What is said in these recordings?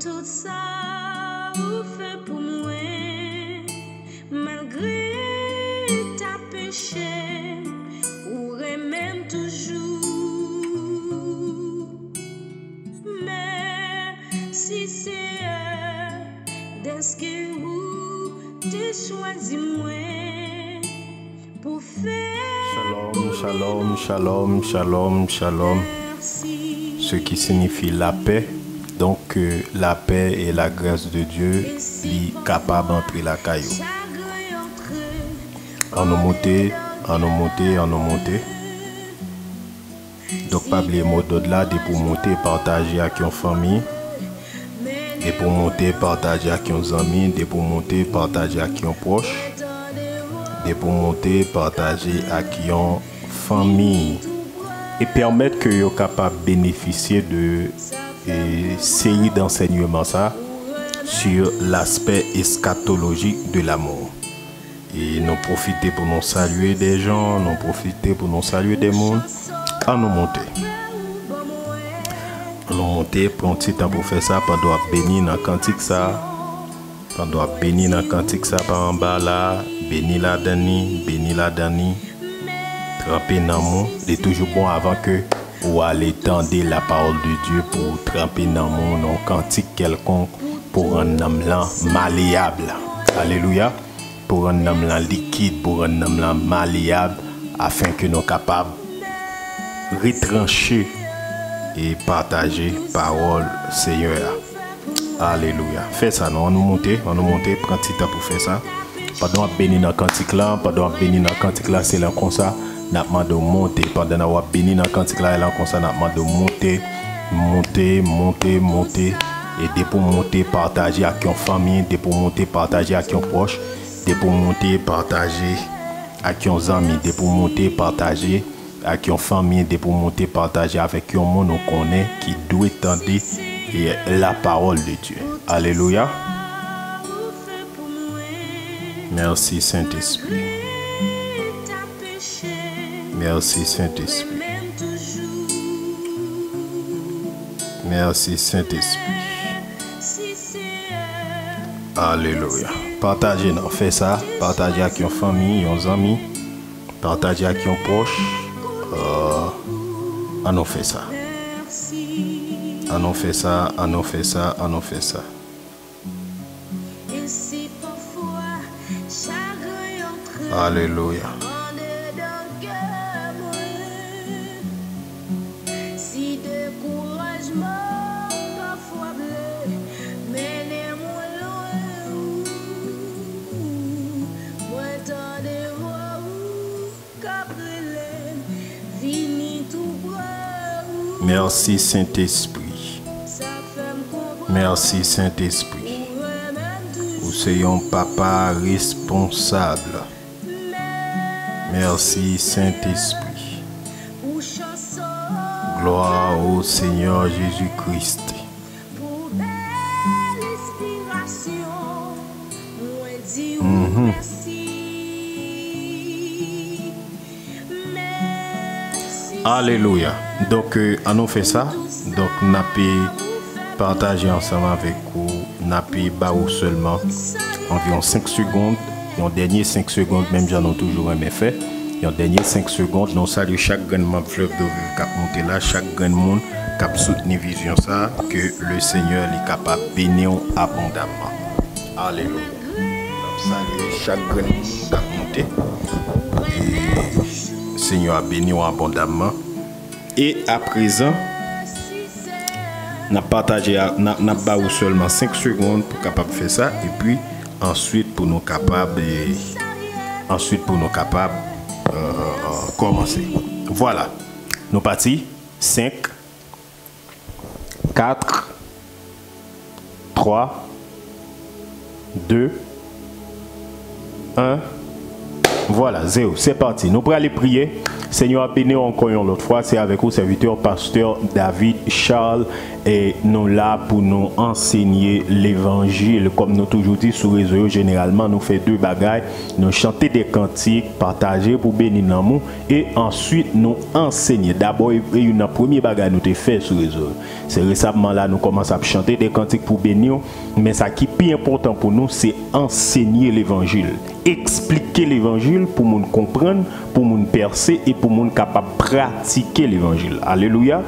tout ça ou fait pour moi malgré ta péché ou même toujours mais si c'est d'est-ce que vous t'es choisi moi pour faire Shalom, shalom, shalom, shalom, shalom. merci Ce qui signifie la paix. Donc euh, la paix et la grâce de Dieu est capable d'entrer la caillou. En nous monter, en nous monter, en nous monter. Donc pas oublier mot d'au-delà de pour monter, partager avec une famille. Et pour monter, partager avec un ami, de pour monter, partager avec un proche. De pour monter, partager avec une famille. Et permettre que vous capable de bénéficier de une série d'enseignements ça sur l'aspect eschatologique de l'amour. Et nous profiter pour nous saluer des gens, nous profiter pour nous saluer des mondes, à nous monter. Nous monter, prendre petit temps pour faire ça, pendant bénir dans le cantique ça, pendant bénir dans le cantique ça par en bas là, bénir la Dani, bénir la Dani, tremper dans mon, c'est toujours bon avant que ou aller tendre la parole de Dieu pour tremper dans mon un cantique quelconque pour un homme malléable. Alléluia. Pour un homme liquide, pour un homme malléable, afin que nous soyons capables de retrancher et partager parole Seigneur. Alléluia. Fais ça, non? On nous monter, on nous monter, prends petit temps pour faire ça. Pendant que béni dans le cantique là, pendant que béni dans le cantique là, c'est là comme ça, n'a pas de monter. Pendant que béni dans cantique là, là comme ça, n'a de monter, monter, monter, monter. Et dès pour monter, partager avec une famille, dès pour monter, partager avec un proche, dès pour monter, partager avec un ami, dès pour monter, partager avec une famille, dès pour monter, partager avec un monde qu'on connaît qui doit entendre et la parole de Dieu. Alléluia. Merci Saint-Esprit. Merci Saint-Esprit. Merci Saint-Esprit. Alléluia. Partagez, non, fais ça. Partagez avec une famille, un ami. Partagez avec un proche. Euh, on fait ça. On fait ça, on fait ça, on fait ça. Alléluia. Merci Saint-Esprit. Merci Saint-Esprit. soyez un papa responsable. Merci Saint-Esprit. Gloire au Seigneur Jésus-Christ. Alléluia. Donc, euh, on nous fait ça. Donc, n'a pu partager ensemble avec vous. N'a pu bah ou seulement environ 5 secondes. Et en dernier 5 secondes, même j'en ai toujours aimé fait. Et en dernier 5 secondes, nous saluons chaque grand fleuve de qui a monté là, chaque grand monde qui a soutenu vision ça, que le Seigneur est capable de bénir abondamment. Alléluia. Donc, saluer chaque grand monde qui a monté. Seigneur a béni abondamment. Et à présent, n'a partagé, n'a pas seulement 5 secondes pour capable faire ça. Et puis, ensuite, pour nous capables, ensuite, pour nous capables, euh, euh, commencer. Voilà. Nous partis. 5, 4, 3, 2, 1. Voilà. C'est parti. Nous pourrons aller prier. Seigneur, béni encore une autre fois. C'est avec vous, serviteur, pasteur David Charles. Et nous là pour nous enseigner l'évangile. Comme nous toujours dit sur réseau, généralement, nous faisons deux bagailles. Nous chanter des cantiques, partager pour bénir l'amour. Et ensuite, nous enseigner. D'abord, une première bagaille nous avons fait sur réseau. C'est récemment là, nous commençons à chanter des cantiques pour bénir. Mais ça qui est plus important pour nous, c'est enseigner l'évangile. Expliquer l'évangile pour nous comprendre, pour nous percer et pour nous capable pratiquer l'évangile. Alléluia.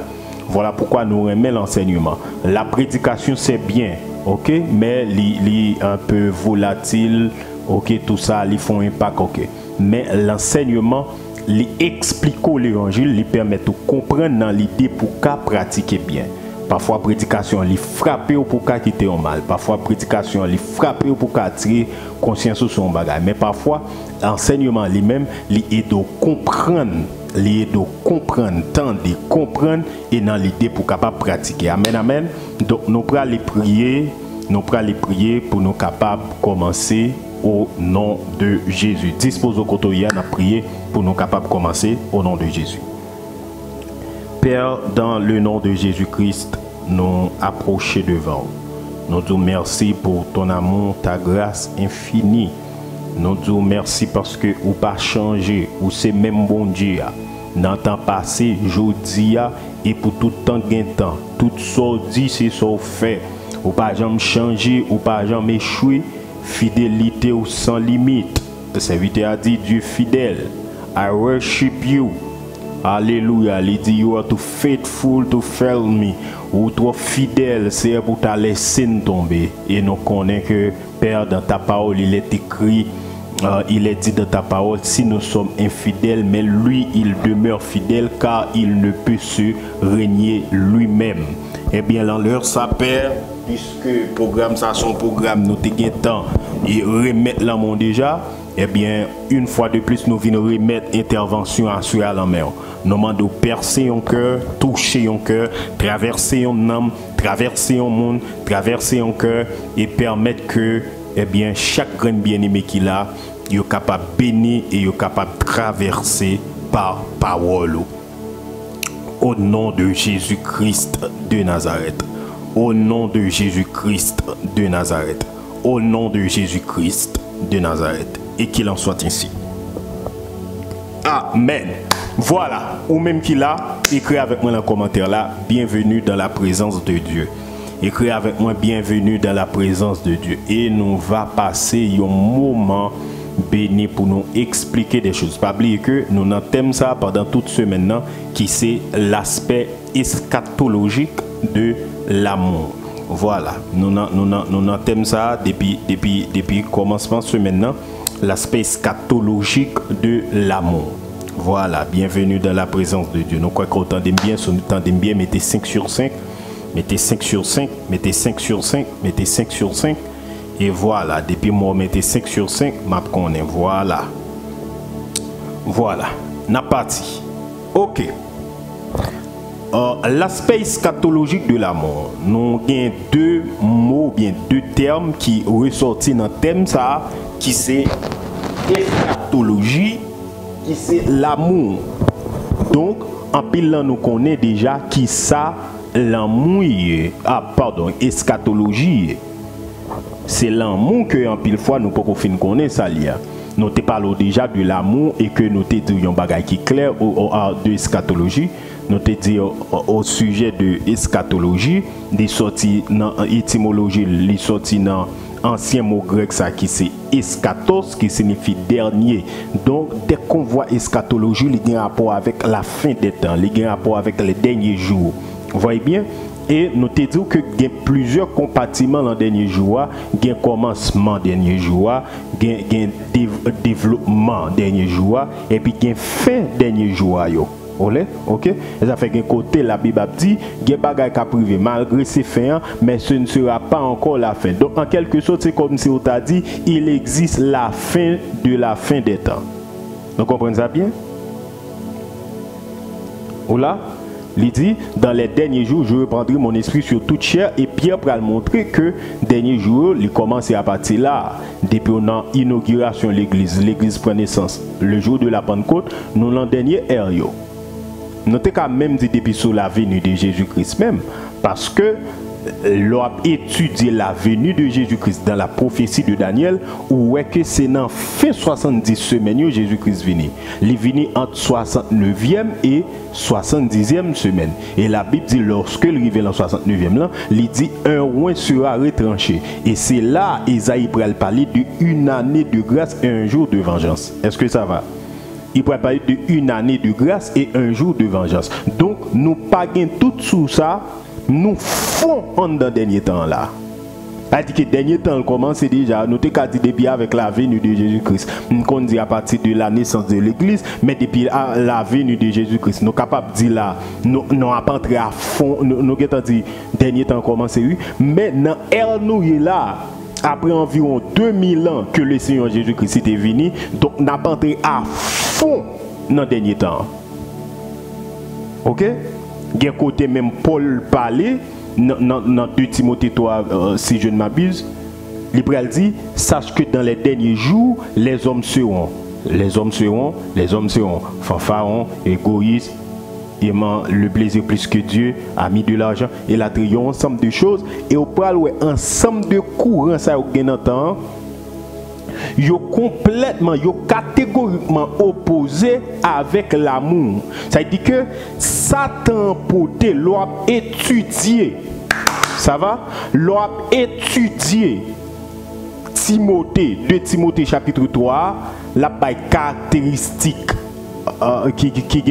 Voilà pourquoi nous remettons l'enseignement. La prédication, c'est bien, ok, mais est un peu volatile, ok, tout ça, ils font impact, ok? Mais l'enseignement, il explique l'évangile, il permet de comprendre dans l'idée pour qu'à pratiquer bien. Parfois, prédication, il frappe pour qu'à quitter un mal. Parfois, prédication, il frappe pour qu'à tirer conscience sur son bagage. Mais parfois, l'enseignement lui-même, il aide à comprendre lié de comprendre, tant de comprendre et dans l'idée pour capable pratiquer. Amen, amen. Donc nous pourrons les prier, nous pourrons les prier pour nous capables commencer au nom de Jésus. Dispose au côté à prier pour nous capables commencer au nom de Jésus. Dans le nom de Jésus-Christ, nous approcher devant. Nous te merci pour ton amour, ta grâce infinie. Nous te merci parce que ou pas changé, ou c'est même bon Dieu dans le temps passé, aujourd'hui et pour tout temps gain temps. Tout ce dit, c'est ce fait. Ou pas jamais changer, ou pas jamais échouer. Fidélité ou sans limite. Le serviteur a dit Dieu fidèle. I worship you. Alléluia. Il dit You are too faithful to fail me. Ou trop fidèle, c'est pour ta laisser tomber. Et nous connaissons que Père, dans ta parole, il est écrit euh, il est dit dans ta parole, si nous sommes infidèles, mais lui, il demeure fidèle car il ne peut se régner lui-même. Eh bien, dans l'heure, ça perd, puisque le programme, ça, son programme, nous avons temps et remettre l'amour déjà. Eh bien, une fois de plus, nous venons remettre intervention à à la mer. Nous demandons percer un cœur, toucher un cœur, traverser un âme, traverser un monde, traverser un cœur et permettre que eh bien, chaque grain bien-aimé qu'il a, il est capable de bénir et il est capable de traverser par parole. Au nom de Jésus-Christ de Nazareth. Au nom de Jésus-Christ de Nazareth. Au nom de Jésus-Christ de Nazareth. Et qu'il en soit ainsi. Amen. Voilà. Ou même qu'il a, écrit avec moi dans le commentaire là. Bienvenue dans la présence de Dieu. Écris avec moi, bienvenue dans la présence de Dieu. Et nous va passer un moment béni pour nous expliquer des choses. Pas oublier que nous n'entendons ça pendant toute semaine, qui c'est l'aspect eschatologique de l'amour. Voilà, nous nous, ça depuis, depuis, depuis le commencement semaine, l'aspect eschatologique de l'amour. Voilà, bienvenue dans la présence de Dieu. Nous croyons qu'on bien, si nous entendons bien, mettez 5 sur 5 mettez 5 sur 5, mettez 5 sur 5, mettez 5 sur 5. Et voilà, depuis moi, mettez 5 sur 5, map connaît. Voilà. Voilà. N'a parti. Ok. Euh, l'aspect scatologique de la mort. Nous avons deux mots, deux termes qui ressortent dans le thème ki se eskatoloji, ki se l'amou. Donk, an pil lan nou konen deja ki sa l'amou ye. Ah, pardon, eskatoloji ye. Se l'amou ke an pil fwa nou poko fin konen sa li ya. Nou te palo deja de l'amou e ke nou te di yon bagay ki kler ou, ou a de eskatoloji. Nou te di ou suje de eskatoloji, li soti nan etimoloji, euh, li soti nan... ancien mot grec ça qui c'est eschatos qui signifie dernier. Donc dès qu'on voit eschatologie, il y a un rapport avec la fin des temps, il y a un rapport avec les derniers jours. Vous voyez bien? Et nous te disons que y a plusieurs compartiments dans le dernier jour, il y a commencement dernier jour, il y a développement dernier jour et puis il y a fin dernier jour ok? Ça fait qu'un côté la Bible dit il y a qui privé malgré ses fins mais ce ne sera pas encore la fin donc en quelque sorte c'est comme si on t'a dit il existe la fin de la fin des temps vous comprenez ça bien? Ou là Il dit, dans les derniers jours, je reprendrai mon esprit sur toute chair. Et Pierre le montrer que derniers jours, il commence à partir là. Depuis l'inauguration de l'église, l'église prend naissance. Le jour de la Pentecôte, nous l'an dernier, Erio. Notez quand même dit depuis sur la venue de Jésus-Christ même. Parce que l'a étudié la venue de Jésus-Christ dans la prophétie de Daniel, où est que c'est dans fin 70 semaines que Jésus-Christ venu. Il est venu entre 69e et 70e semaine. Et la Bible dit, lorsque il arrive en 69e, là, il dit, un roi sera retranché. Et c'est là, Isaïe parler d'une année de grâce et un jour de vengeance. Est-ce que ça va? Il pourrait parler d'une année de grâce et un jour de vengeance. Donc, nous pagons tout sous ça nous font en dans dernier temps là. C'est-à-dire que dernier temps commence déjà, nous avons dit depuis avec la venue de Jésus-Christ. Nous dit à partir de la naissance de l'Église, mais depuis la venue de Jésus-Christ, nous sommes capables de dire là, nous n'avons pas entré à fond, nous avons dit dernier temps commence, oui, mais dans l'ère nous là, après environ 2000 ans que le Seigneur Jésus-Christ est venu, donc nous n'avons pas entré à fond dans le dernier temps. Ok? Il côté même Paul parler dans 2 Timothée 3, euh, si je ne m'abuse. Il dit Sache que dans les derniers jours, les hommes seront. Les hommes seront, les hommes seront fanfarons, égoïstes, aimant le plaisir plus que Dieu, amis de l'argent et la trion, ensemble de choses. Et au parle ensemble de courants, ça, vous temps yo complètement, yo catégoriquement opposé avec l'amour. Ça dit que Satan poté l'a étudié. Ça va? L'a étudié. Timothée, 2 Timothée chapitre 3, la caractéristique qui, qui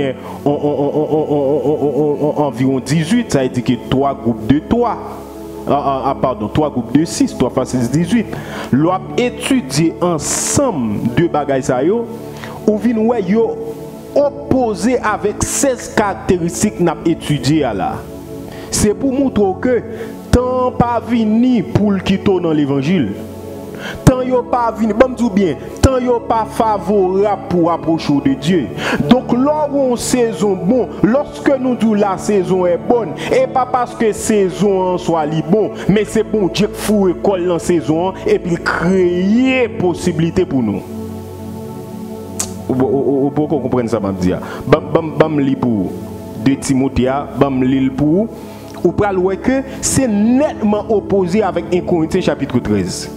environ 18, ça veut dire que trois groupes de toi. Ah, ah, ah, pardon, 3 groupes de 6, 3 fois 6, 18. L'on étudié ensemble deux bagages ça yo, ou vin ouais yo opposé avec 16 caractéristiques n'a étudié là. C'est pour montrer que tant pas vini pour le quitter dans l'évangile. Tant yo pas vini, bon me bien, tant yo pas favorable pour approcher de Dieu. Donc lors où saison bon, lorsque nous disons la saison est bonne, et pas parce que saison en soit bon, mais c'est bon Dieu fout école dans saison et puis créer possibilité pour nous. Pour qu'on comprenne ça, je dire. Bam bam li pour Timothée, bam li pour ou que c'est nettement opposé avec 1 Corinthiens chapitre 13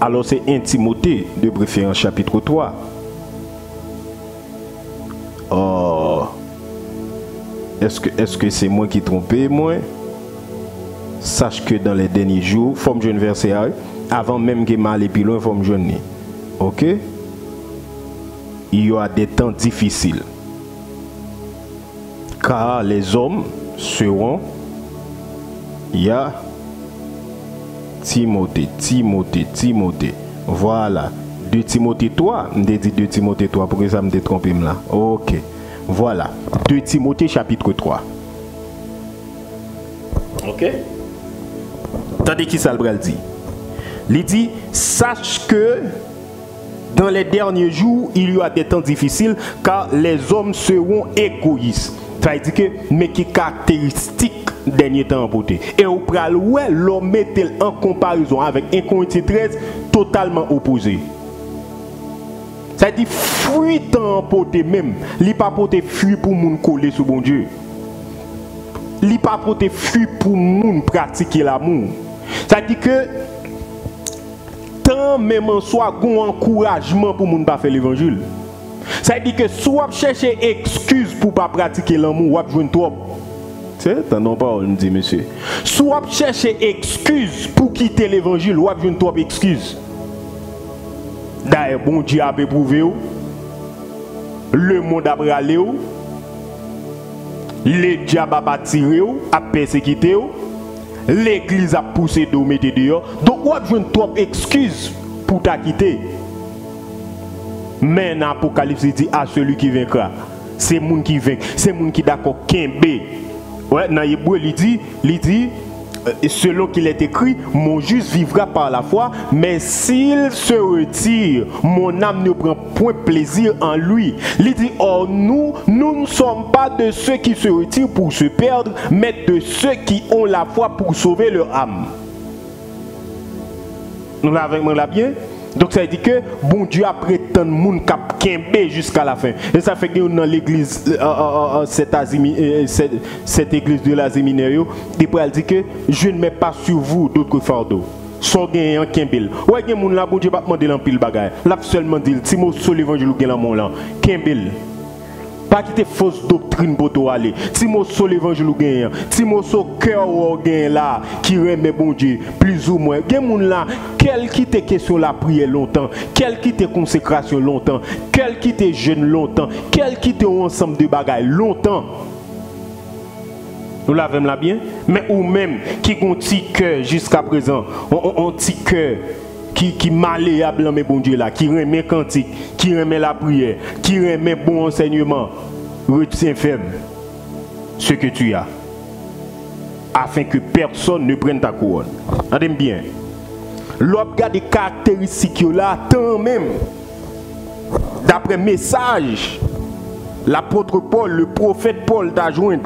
alors c'est intimité de préférence chapitre 3 oh. Est-ce que est-ce c'est moi qui trompé moi? Sache que dans les derniers jours forme jeune verset avant même que mal et puis loin forme jeune ok? Il y aura des temps difficiles. Car les hommes seront il y a Timothée, Timothée, Timothée. Voilà. De Timothée 3, je dit de Timothée 3, pour que ça me détrompe là. Ok. Voilà. De Timothée chapitre 3. Ok. Tandis qui ça le dit. Il dit, sache que dans les derniers jours, il y aura des temps difficiles car les hommes seront égoïstes. Ça veut dire que, mais qui caractéristique dernier temps emporté. Et au pral, ouais, l'homme met en comparaison avec un Corinthiens 13 totalement opposé. Ça dit fruit emporté même. Il pas porté fruit pour moun coller sur bon Dieu. Il pas porté fruit pour moun pratiquer l'amour. Ça dit que tant même en soi un encouragement pour moun pas faire l'évangile. Ça dit que soit chercher excuse pour pas pratiquer l'amour, ou jouer trop. C'est non pas, on dit monsieur. Soit chercher excuse pour quitter l'évangile, ou jouer trop excuse. D'ailleurs, bon Dieu a éprouvé, le monde a bralé, le diable a tiré, a persécuté, l'église a poussé de mettre dehors. Donc, ou jouer trop excuse pour ta quitter. Mais l'Apocalypse dit à celui qui vaincra. C'est monde qui vainc. C'est monde qui d'accord kembe. Ouais, dans Hébreu, il dit, dit euh, selon qu'il est écrit, mon juste vivra par la foi, mais s'il se retire, mon âme ne prend point plaisir en lui. Il dit, or nous, nous ne sommes pas de ceux qui se retirent pour se perdre, mais de ceux qui ont la foi pour sauver leur âme. Nous l'avons là bien? Donc ça veut dire que bon Dieu a prétendu moun cap kembe jusqu'à la fin. Et ça fait que dans l'église euh, euh, euh, cette, église de la séminaire, il dit que je ne mets pas sur vous d'autres fardeaux. Soit gagnant Kembel. Ouais, gen moun là bon Dieu pas demander l'empile bagaille. Là seulement dit Timo sur l'évangile gen là mon là. Kembel. Pas quitter fausse doctrine pour toi aller. So l'évangile ou gagne, mon so cœur ou gagne là qui remet bon Dieu plus ou moins. Gen moun là quel qui te question la prière longtemps, quel qui te consécration longtemps, quel qui te jeûne longtemps, quel qui te ensemble de bagailles longtemps. Nous l'avons là bien, mais ou même qui ont petit cœur jusqu'à présent, on petit cœur qui, qui malléable mais bon Dieu là, qui remet cantique, qui remet la prière, qui remet bon enseignement, retiens ferme ce que tu as, afin que personne ne prenne ta couronne. Entendez bien. L'objet des caractéristiques là, tant même, d'après message, l'apôtre Paul, le prophète Paul t'a joint,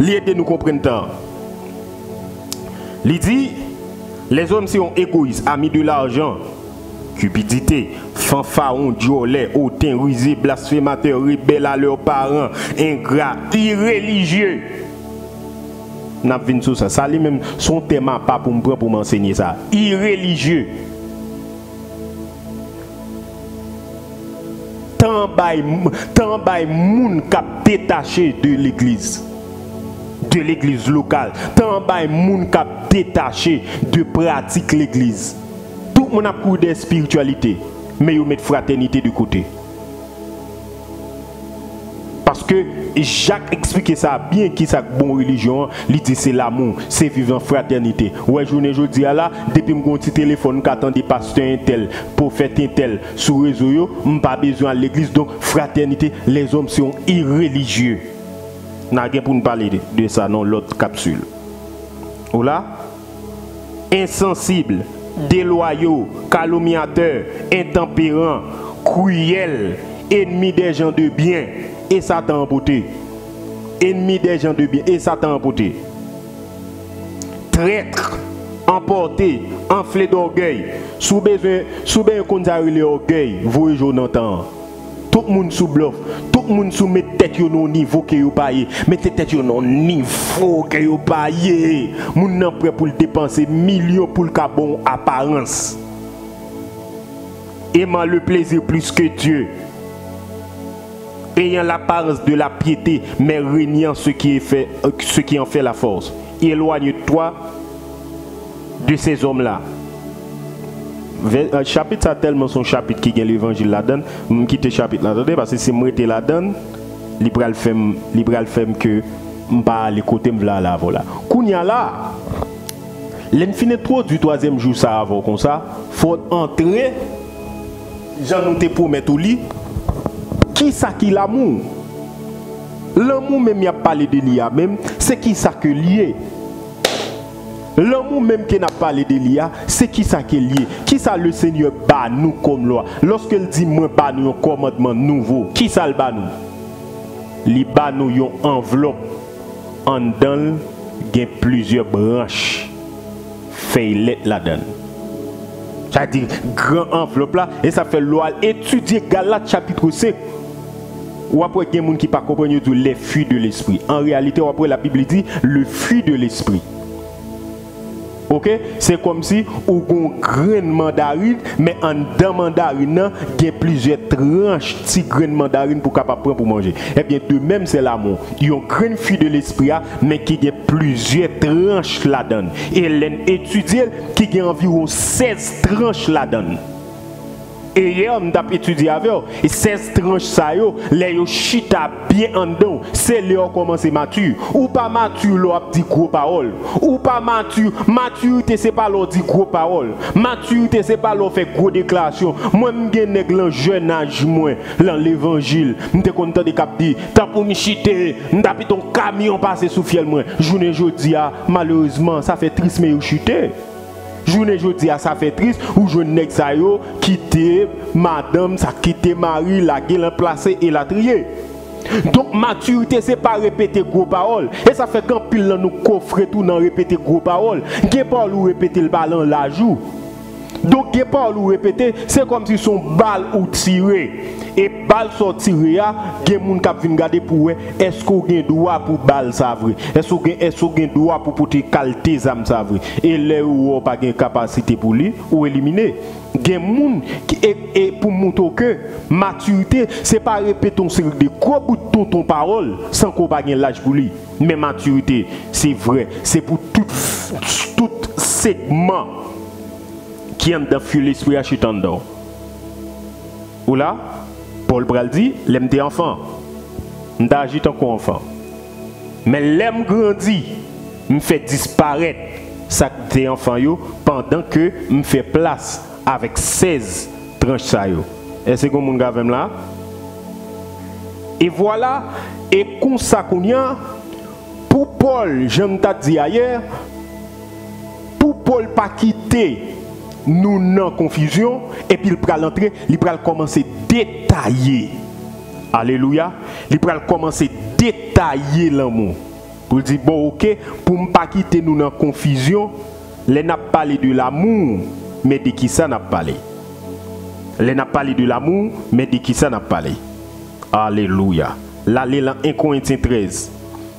il nous comprendre. Il dit, les hommes sont égoïstes, amis de l'argent, cupidité, fanfaron, diolet, hautain, rusé, blasphémateur, rebelles à leurs parents, ingrats, irréligieux. N'a vu sur ça. Ça lui-même, son thème pas pour me pour m'enseigner ça. Irréligieux. Tant by moun cap détaché de l'église de l'église locale. Tant de moun qui détaché de pratique l'église. Tout le monde a cours de spiritualité, mais ils mettent fraternité de côté. Parce que Jacques expliquait ça bien qui sa bonne religion, il dit c'est l'amour, c'est vivre fraternité. Ouais, journée dis là, depuis mon petit téléphone qu'attend des pasteurs un tel, prophète un tel sur réseau pas besoin à l'église donc fraternité, les hommes sont irréligieux n'a pour nous parler de, ça dans l'autre capsule. Voilà. Insensible, déloyaux, calomniateurs, intempérants, cruels, ennemis des gens de bien et Satan en beauté. Ennemis des gens de bien et Satan beauté. Traître, emporté, enflé d'orgueil, sous besoin, sous besoin qu'on a l'orgueil, vous jour temps tout le monde sous bluff, tout le monde sous met tête au niveau que vous payez, mettez tête au niveau que vous payez. Moun prêt pour dépenser millions pour le bon apparence. Aimant le plaisir plus que Dieu. Ayant l'apparence de la piété, mais régnant ce qui, euh, ce qui en fait la force. Éloigne-toi de ces hommes-là. Euh, chapitre ça tellement son chapitre qui gagne l'évangile là-dedans. Je quitte chapitre là-dedans parce que si moi j'étais là-dedans libéral fait libéral fait que pas les côtés là. Là voilà kounya là l'infini du troisième jour ça avant comme ça faut entrer. J'en nous te promettre au lit. Qui ça qui l'amour? L'amour même il a parlé de l'IA même. C'est qui ça que lié? L'amour même qui n'a pas parlé d'Elia, c'est qui ça qui est lié? Qui ça le Seigneur bat nous comme loi? Lorsqu'il dit moi bat nous un commandement nouveau, qui ça le bat nous? Il bat nous une enveloppe en dedans, il y a plusieurs branches. Fait là-dedans. C'est-à-dire, grand enveloppe là, et ça fait loi. Étudier Galates chapitre 5. Ou après, il y a des gens qui ne comprennent pas les fruits de l'esprit. En réalité, après, la Bible dit le fruit de l'esprit. C'est comme si on a un grain mandarine, mais en dans mandarine, il y a plusieurs tranches de grain mandarine pour capable prendre pour manger. Eh bien, de même, c'est l'amour. Il y a un grain fille de l'esprit, mais qui a plusieurs tranches là-dedans. Et l'étudier qui a environ 16 tranches là-dedans. Et hier, on a étudié avec. Et 16 tranches, ça yo, les yo chita bien en dedans. C'est là où commence mature. Ou pas mature, là, dit gros parole. Ou pas mature. Maturité, c'est pas là, dit gros parole. Maturité, c'est pas là, fait gros déclaration. Moi, je suis un jeune âge, dans l'évangile. Je suis content de cap dit, tant pour me chiter, je suis ton camion passé sous fiel, moi. Journée jeudi, malheureusement, ça fait triste, mais. Journée jeudi à ça fait triste ou je nèg ça yo quitter madame ça quitter mari la gueule placé et la trier. Donc maturité c'est pas répéter gros paroles et ça fait quand pile nous coffrer tout dans répéter gros paroles. Gen pas ou répéter le ballon la joue. Donc, il pas ou répéter, c'est comme si son balle ou tiré. Et balle sont tiré, il y a des gens qui viennent est-ce qu'on a droit pour balle ça vrai Est-ce qu'on a droit pour porter qualité ça vrai Et là où on pas de capacité pour lui ou éliminer. Il y a des gens qui et pour montrer que maturité, c'est pas répéter une série de gros bouts de ton parole sans qu'on pas l'âge pour lui. Mais maturité, c'est vrai, c'est pour tout, tout segment qui de fuir l'esprit à chutando. Ou là, Paul Bral dit, l'aime des enfants. M'agit encore enfant? Mais l'aime grandit, me fait disparaître ça des enfants pendant que me fait place avec 16 tranches ça yo. Est-ce que mon gars là? Et voilà, et comme ça qu'on pour Paul, je t'ai dit ailleurs, pour Paul pas quitter nous en confusion et puis il prend l'entrée, il prend commencer détailler. Alléluia. Il prend commencer détailler l'amour. Pour dire bon OK, pour ne pas quitter nous en confusion, les n'a parlé de l'amour, mais de qui ça n'a parlé? Les n'a parlé de l'amour, mais de qui ça n'a parlé? Alléluia. Là, il 1 Corinthiens 13.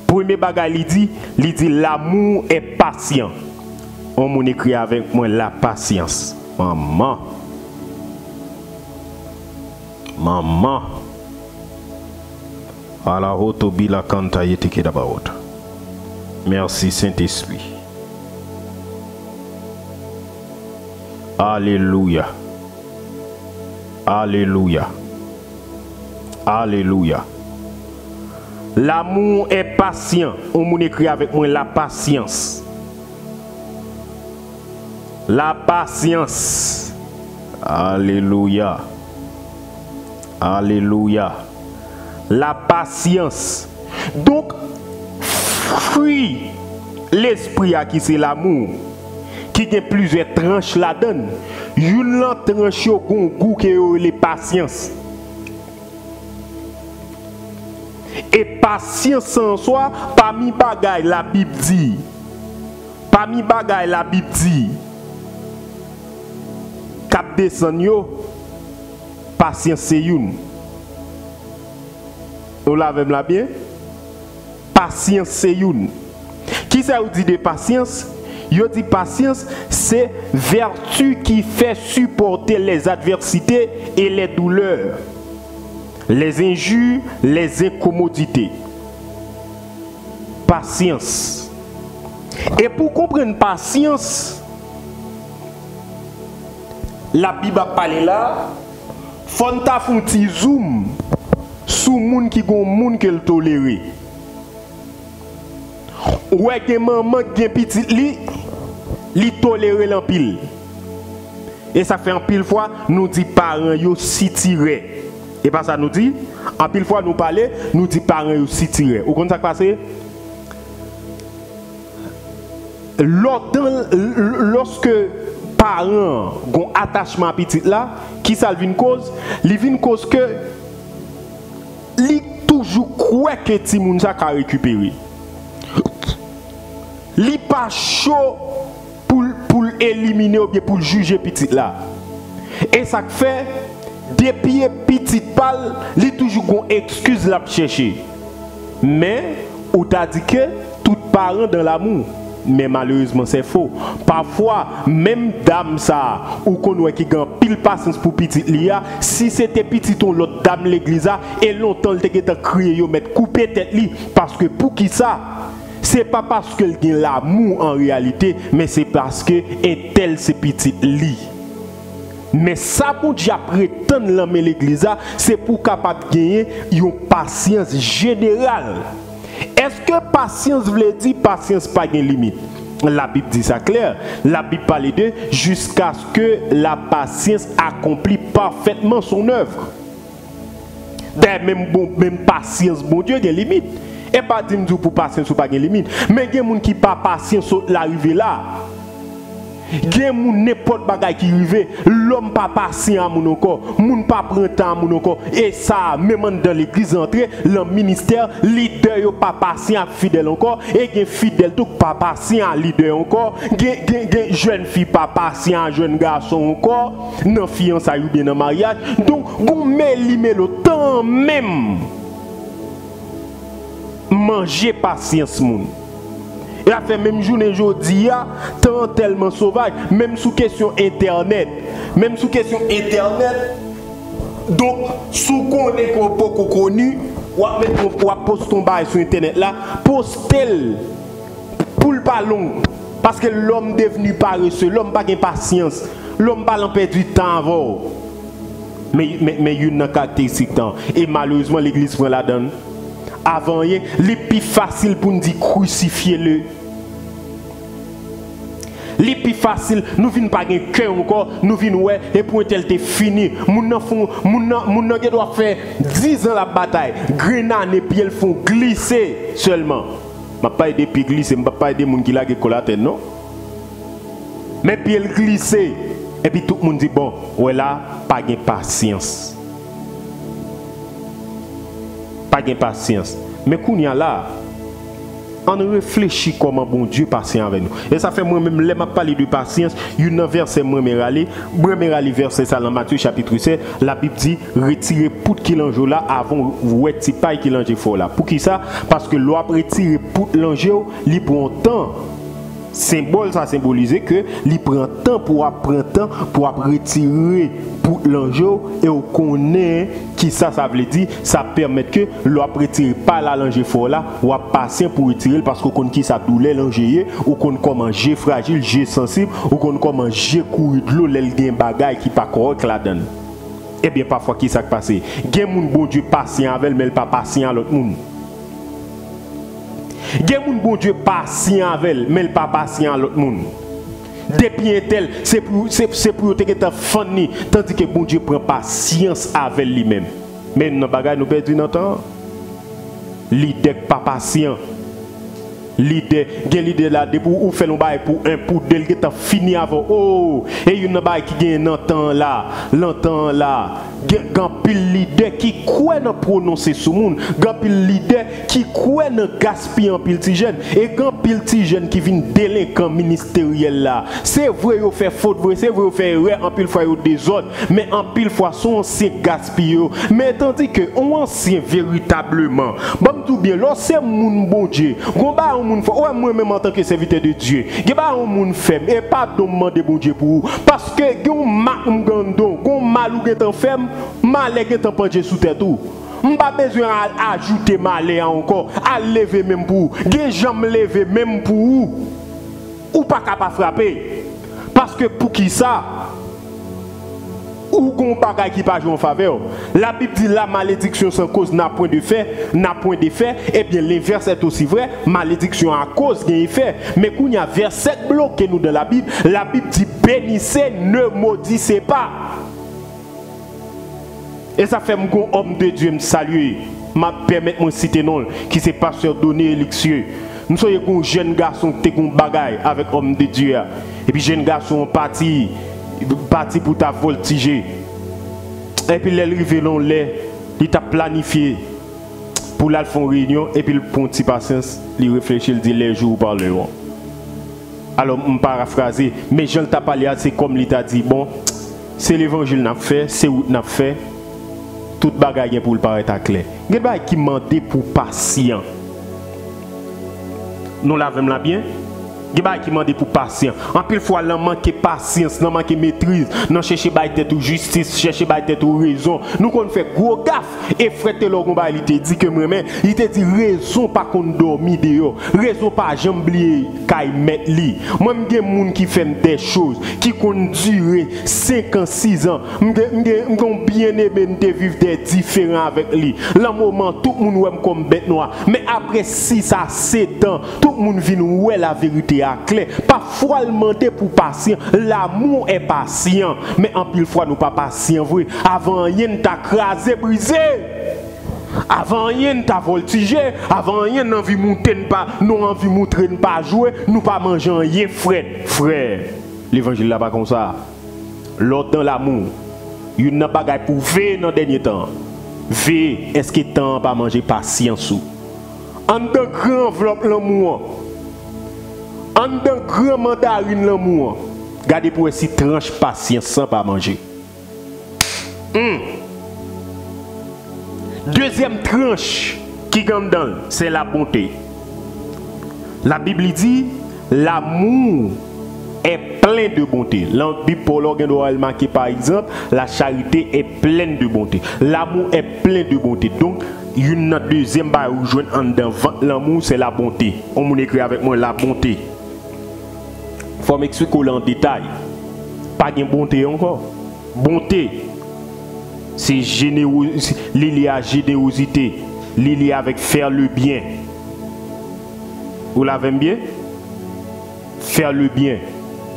Premier bagage, dit, il dit l'amour est patient on m'a écrit avec moi la patience. Maman. Maman. la otobi la kanta yetike d'abord. Merci Saint-Esprit. Alléluia. Alléluia. Alléluia. L'amour est patient. On m'a écrit avec moi la patience. la patience. Alléluia. Alléluia. La patience. Donc, fruit l'esprit à qui c'est l'amour, qui a plusieurs tranches la donne. Une tranche au goût qui les patience. Et patience en soi, parmi bagaille la Bible dit. Parmi bagaille la Bible dit. Cap descend yo patience c'est une on l'avait là bien? Patience c'est une qui ça vous dit de patience? Yo dit patience c'est vertu qui fait supporter les adversités et les douleurs les injures les incommodités. Patience. Et pour comprendre patience la Bible a parlé là, faut ta un petit zoom sur moun qui gon moun qu'elle toléré. Ouais que maman gen petit li li toléré l'empile. Et ça fait en pile fois nous dit parents yo si tiré. Et pas ça nous dit en pile fois nous parler, nous dit parents yo si tiré. Vous comprenez ça passé Lorsque parents ont attachement à petit là, qui ça une cause? Il une cause que li toujours croit que Timoun a récupéré. Li pas chaud pour pour éliminer ou bien pour juger petit là. Et ça fait depuis petit pal, li toujours une excuse la chercher. Mais on t'a dit que tout parent dans l'amour mais malheureusement c'est faux. Parfois, même dame ça, ou qu'on qui gagne pile patience pour petit lia, si c'était petit on l'autre dame l'église et longtemps elle t'a crié yo mettre couper tête li parce que pour qui ça? C'est pas parce qu'elle a l'amour en réalité, mais c'est parce que est tel c'est petit lit. Mais ça, pour Dieu prétendre l'homme l'église, c'est pour capable gagner une patience générale. Est-ce que patience veut dire patience pas de limite? La Bible dit ça clair. La Bible parle de jusqu'à ce que la patience accomplit parfaitement son œuvre. Même patience, bon Dieu, il y a limite. Et pas dire pour patience ou pas de limite. Mais il y a des gens qui pas patience l'arrivée là. Gen moun nepot bagay ki rive, l'om pa pasyen moun anko, moun pa prentan moun anko. E sa, menman dan l'eglise antre, l'an minister, lider yo pa pasyen fidel anko, e gen fidel touk pa pasyen lider anko, gen, gen, gen jwen fi pa pasyen, jwen gason anko, nan fiyan sa yu bien nan maryaj. Don, goun me li me lo tan menm, manje pasyens moun. Et a fait même journée aujourd'hui, tant tellement sauvage, même sous question internet, même sous question internet. Donc, sous qu'on est pas connu, ou à poster ton bail sur internet là, poster pour le pas long parce que l'homme devenu paresseux, l'homme pas de patience, l'homme pas perdre du temps avant. Mais mais mais une caractéristique et malheureusement l'église prend la donne avant les plus facile pour nous dire crucifier le. Les plus facile nous venons pas un cœur encore nous venons ouais et pour tel fini. Moun nan font moun nan doit faire 10 ans la bataille. Grenade et puis elles font glisser seulement. M'a pas aidé puis glisser m'a pas aidé moun qui la collatère non? Mais puis elle glisser et puis tout le monde dit bon ouais là pas de patience pas de patience. Mais quand y a là, on réfléchit comment bon Dieu patient avec nous. Et ça fait moi-même, les m'a parlé de patience, il y a un verset moi me verset ça dans chapitre 7, la Bible dit retirer tout qui l'ange là avant vous êtes pas qui l'ange là. Pour qui ça? Parce que l'on retirer tout l'ange, il prend temps symbole ça symbolise que il prend temps pour prendre temps pour retirer pour l'enjeu et on connaît qui ça ça veut dire ça permet que l'on retire pas la l'enjeu fort là ou patient pour retirer parce qu'on connaît qui ça douleur l'enjeu ou qu'on comment j'ai fragile j'ai sensible ou qu'on comment j'ai couru de l'eau l'el gain bagaille qui pas correct là dedans. Et eh bien parfois qui ça passe? Gain moun bon Dieu patient avec mais pas patient l'autre monde Gen moun bon Dieu patient avec mais il pas patient à l'autre monde. Depuis un tel, c'est pour c'est pour te funny tandis que bon Dieu prend patience avec lui-même. Mais nous bagay nous perdu notre temps. L'idée pas patient. L'idée, l'idée là, de pour ou faire un bail pour un pour de fini avant. Oh, et il y a un qui gagne un temps là, longtemps là gan pile leader qui croit dans prononcer ce monde gan pile leader qui croit dans gaspiller en pile jeune et gan pile ti jeune qui vient délinquant ministériel là c'est vrai yo fait faute c'est vrai yo fait erreur en pile fois yo désordre mais en pile fois son ancien gaspiller mais tandis que on ancien véritablement bon tout bien c'est moun bon Dieu moun fè, ouè e mwen mèm an tanke servite de Diyo, ge ba an moun fèm, e pa don mande bon Diyo pou ou, paske gen ou mak mgandon, gen ou malou gen tan fèm, malè gen tan panje sou tèt ou. Mba bezwen al ajoute malè ankon, al leve mèm pou ou, gen jam leve mèm pou ou, ou pa kapa frape, paske pou ki sa, ou qu'on bagaille qui pas en faveur. La Bible dit la malédiction sans cause n'a point de fait, n'a point d'effet. Et eh bien l'inverse est aussi vrai, malédiction à cause d'un effet. Mais il y a verset bloqué nous dans la Bible, la Bible dit bénissez, ne maudissez pas. Et ça fait mon homme de Dieu me saluer. M'a permettre de citer non qui c'est pasteur donné élixir. Nous sommes un jeune garçon qui un bagaille avec homme de Dieu. Et puis jeune garçon parti parti pour ta voltiger. Et puis les non les il t'a planifié pour la réunion et puis le petit patience, il réfléchit, il dit les jours par le Alors, je paraphrase, mais je t'a parlé, c'est comme il t'a dit, bon, c'est l'évangile n'a fait, c'est où n'a fait, tout bagaille pour le paraître clair. Il y a qui demande pour patient. Nous l'avons là bien? Ge bay qui demande pour patient. En pile fois, l'on manque patience, l'on manque maîtrise, l'on cherche bay tête ou justice, cherche bay tête raison. Nous qu'on fait gros gaffe et frère l'on il te dit que moi il te dit raison pas qu'on dormi dehors, raison pas oublier kay mettre li. Moi m'gen moun qui fait des choses qui kon durer 5 ans, 6 ans. M'gen bien aimé de vivre des différents avec lui. Le moment tout le monde comme bête noire, mais après 6 à 7 ans, tout le monde vient ouais la vérité clair. Parfois, demander pour patient. L'amour est patient. Mais en pile fois, nous pas patient. Vrai. Avant rien, t'a crasé, brisé. Avant rien, t'a voltigé. Avant rien, envie monter, pas, nous envie montrer, pas jouer. Nous pas manger rien, frère. Frère, l'évangile là pas comme ça. L'autre dans l'amour. Il n'a pas pour faire dans le dernier temps. V, est-ce que temps pas manger patience En de grand enveloppe l'amour. En d'un grand mandarine l'amour, gardez pour si tranche patience sans pas manger. Hmm. Deuxième tranche qui gagne dans, c'est la bonté. La Bible dit, l'amour est plein de bonté. La Bible pour l'organe marqué par exemple, la charité est pleine de bonté. L'amour est plein de bonté. Donc, une deuxième barre je en l'amour, c'est la bonté. On m'écrit avec moi la bonté faut m'expliquer en détail. Pas de bonté encore. Bonté, c'est générosité, lié à générosité, lié avec faire le bien. Vous l'avez bien? Faire le bien.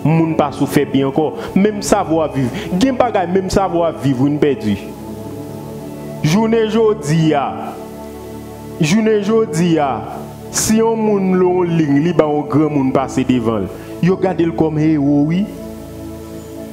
Moun pas fait bien encore. Même savoir vivre. Bagay même savoir vivre une perdu. Journée jodi ya. Journée. Si on moun long ligne, li ba un grand moun passer devant yo gardé comme héros, oui.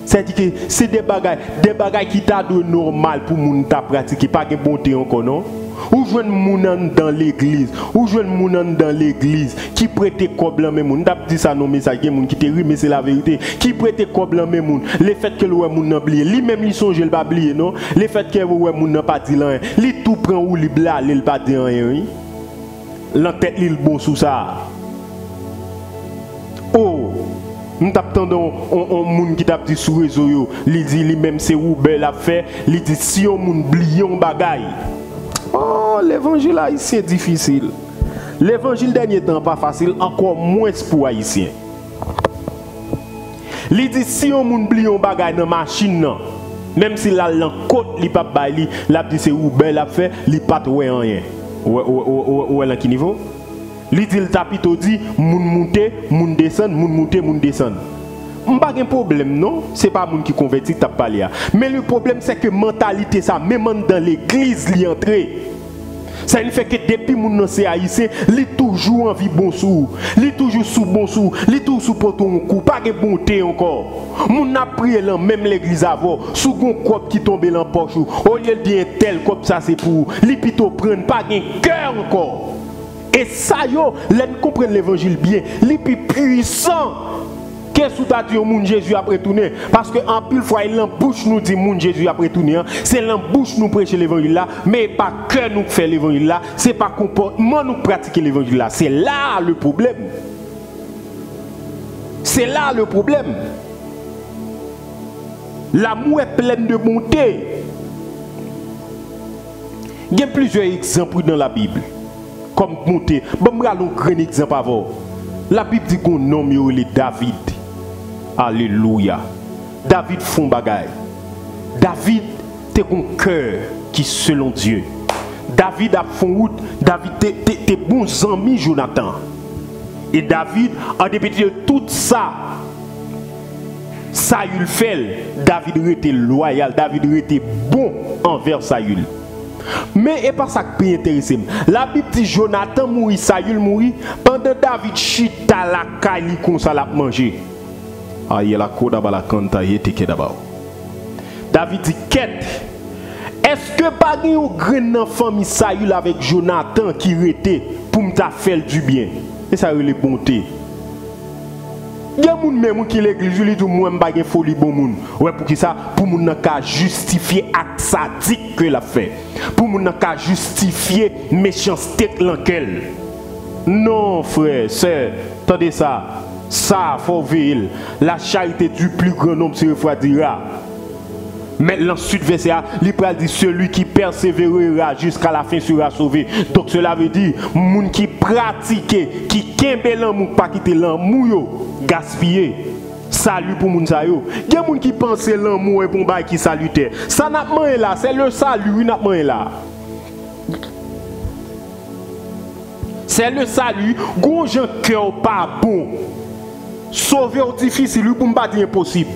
C'est-à-dire que c'est des bagages, des bagages qui t'a de normal pour moun ta pratiquer, pas de bonté encore, non? Ou jeune moun dans l'église, ou jeune moun dans l'église qui prête comme même moun. T'as dit ça message moun qui te mais c'est la vérité. Qui prête moun. Le fait que le moun n'a oublié, lui même il songe le pas non? Le fait que le moun n'a pas dit rien, tout prend ou lui bla, il pas dit rien. La tête il bon sous ça. Nous t'attendons un monde qui t'a dit sur réseau yo, il dit lui même c'est où belle affaire, il dit si on moun blion bagaille. Oh, l'évangile haïtien difficile. L'évangile dernier temps pas facile, encore moins pour haïtien. Il dit si on moun blion bagaille dans machine même si la côte li pas la dit c'est où belle affaire, li pas rien. Ouais ouais ouais ouais, niveau? Li dit le tapito dit moun monter, moun descend, moun monter, moun descend. Pas un problème non, c'est pas moun qui converti t'a parlé. Mais le problème c'est que mentalité ça même dans l'église li entré. Ça ne fait que depuis mon nom c'est haïtien, li toujours envie bon sou, li toujours sous bon sou, li toujours sous poton coup, pas de bonté encore. Moun a prié là même l'église avant, sous gon cop qui tombe dans poche au lieu de tel comme ça c'est pour, li plutôt prendre pas de cœur encore. Et ça, yo, comprendre l'évangile bien, les plus puissant. Qu'est-ce que dit au monde Jésus après tourner Parce que en pile fois, il bouche nous dit monde Jésus après tourner. Hein. C'est bouche nous prêcher l'évangile là, mais pas que nous fait l'évangile là, c'est pas comportement nous pratiquer l'évangile là. C'est là le problème. C'est là le problème. L'amour est plein de bonté. Il y a plusieurs exemples dans la Bible comme monter. Bon, un grand exemple. La Bible dit qu'on nomme David. Alléluia. David font bagaille. David, t'es un cœur qui selon Dieu. David a fait route. David, t'es bons amis, Jonathan. Et David, en dépit de tout ça, Saül fait, David était loyal, David était bon envers Saül. Men e pa sak pe interese m. La bib di Jonathan mouri, Sayul mouri, pandan David chita la kali kon sa lap manje. A ye la koda ba la kanta ye teke daba ou. David di ket, eske pa gen ou gren nan fami Sayul avek Jonathan ki rete pou mta fel du bien. E sa yo le bonte. Yon moun men moun ki l'eglise li dou mwen bagen foli bon moun. Ouais pour qui ça Pour moun nan ka justifier acte sadique que l'a fait. Pour moun nan ka justifier méchanceté l'ankel. Non frère, sœur, attendez ça. Ça faut veiller. La charité du plus grand nombre se refroidira. Mais l'ensuite, verset A, l'Ipral dit celui qui persévérera jusqu'à la fin sera sauvé. Donc cela veut dire, moun qui pratique, qui kembe l'amour, pas quitter l'amour, gaspiller. Salut pour moun sa yo. Il a moun qui pense l'amour est pour qui salutaire. Ça n'a pas là, c'est le salut, n'a pas là. C'est le salut, gon gens cœur pas bon. Sauver au difficile, pour pas impossible.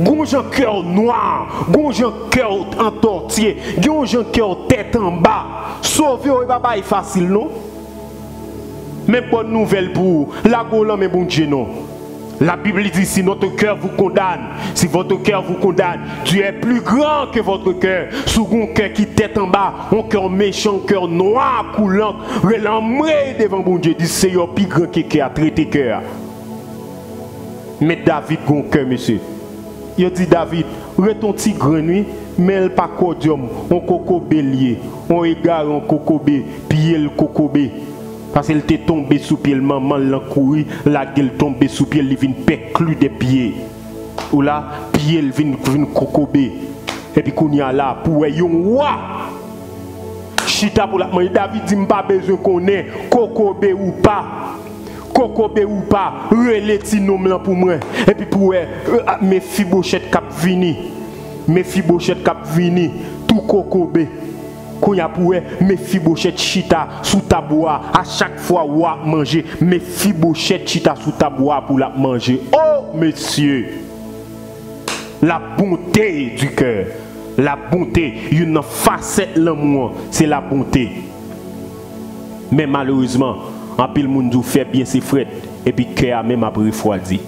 Gon gens cœur noir, gon gens cœur entortier, gon gens cœur tête en bas. Sauver au pas facile non? Mais bonne nouvelle pour la golan mais bon Dieu non. La Bible dit si notre cœur vous condamne, si votre cœur vous condamne, Dieu est plus grand que votre cœur. Sous un cœur qui tête en bas, un cœur méchant, un cœur noir, coulant, relambré devant bon Dieu, dit Seigneur plus grand que cœur, traité cœur. Mais David gon cœur, monsieur. Il dit David, reton petit grenouille, mais elle pas codium, on coco bélier, on égare un cocobé, piller le cocobé. Parce qu'elle était tombée sous pied, le maman l'a couru, la gueule tombée sous pied, elle vient péclu des pieds. Ou là, pied, elle vient cocobé. Et puis qu'on y a là, pour yon roi. Chita pour la David dit, pas besoin qu'on ait cocobé ou pas. Cocobé ou pas, ti nom là pour moi. Et puis pour euh, mes fibochettes cap vini. Mes fibochettes cap vini, tout cocobé. Quand y a pour mes fibochettes chita sous ta bois à chaque fois ou à manger mes fibochettes chita sous ta bois pour la manger oh monsieur la bonté du cœur la bonté une facette l'amour c'est la bonté mais malheureusement en pile monde fait bien ses frais et puis cœur même après refroidi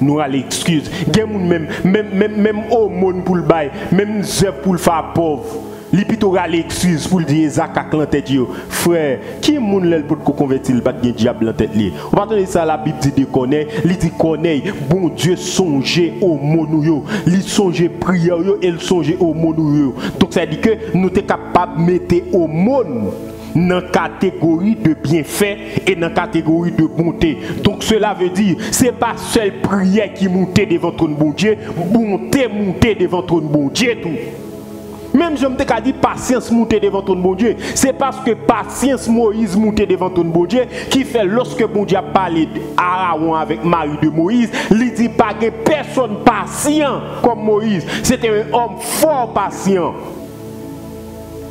nous avons l'excuse. Même, même, même, même au monde pour le bail, même pour le faire pauvre. Li plutôt l'excuse pour dire Zach à tête yo. Frère, qui moun lèl pour ko convertir? Pas de diable en tête li. On va donner ça la Bible dit de connaît, li dit connaît bon Dieu songer au monde yo. Li songer prière yo et songer au monde yo. Donc ça dit que nous sommes capables de mettre au monde dans la catégorie de bienfait et dans la catégorie de bonté. Donc cela veut dire, ce n'est pas seule prière qui monte devant ton bon Dieu, bonté monter devant ton bon Dieu tout. Même je me dit patience monter devant ton bon Dieu. C'est parce que patience Moïse monter devant ton bon Dieu qui fait lorsque bon Dieu a parlé Aaron avec Marie de Moïse, il dit pas que personne patient comme Moïse. C'était un homme fort patient.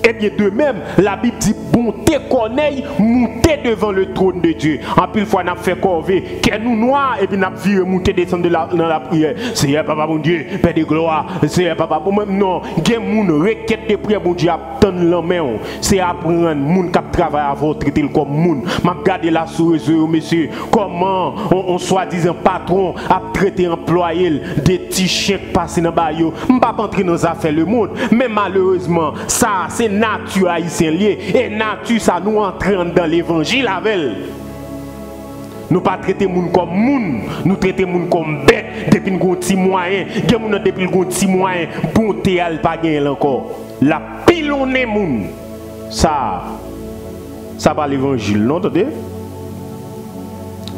Et bien de même, la Bible dit bonté connaît monter devant le trône de Dieu. En plus fois, n'a fait corvée, que nous noirs, et puis n'a viré monter descendre dans la prière. Seigneur papa mon Dieu, Père de gloire, Seigneur papa pour moi non, gen moun requête de prière mon Dieu attend la main. C'est apprendre moun qui travaille votre traiter comme moun. M'a garder la souris monsieur, comment on, on soi-disant patron a traité employé des petits chiens passés dans ba yo. M'pa pas entrer dans affaires le monde, mais malheureusement, ça c'est nature haïtienne liée et nature ça nous entraîne dans l'évangile avec nous pas traiter moun comme moun, nous traiter moun comme bête depuis nous petit moyen, gen moun depuis nous petit moyen, bonté al pas encore. La pilonner moun. Ça ça va l'évangile, non attendez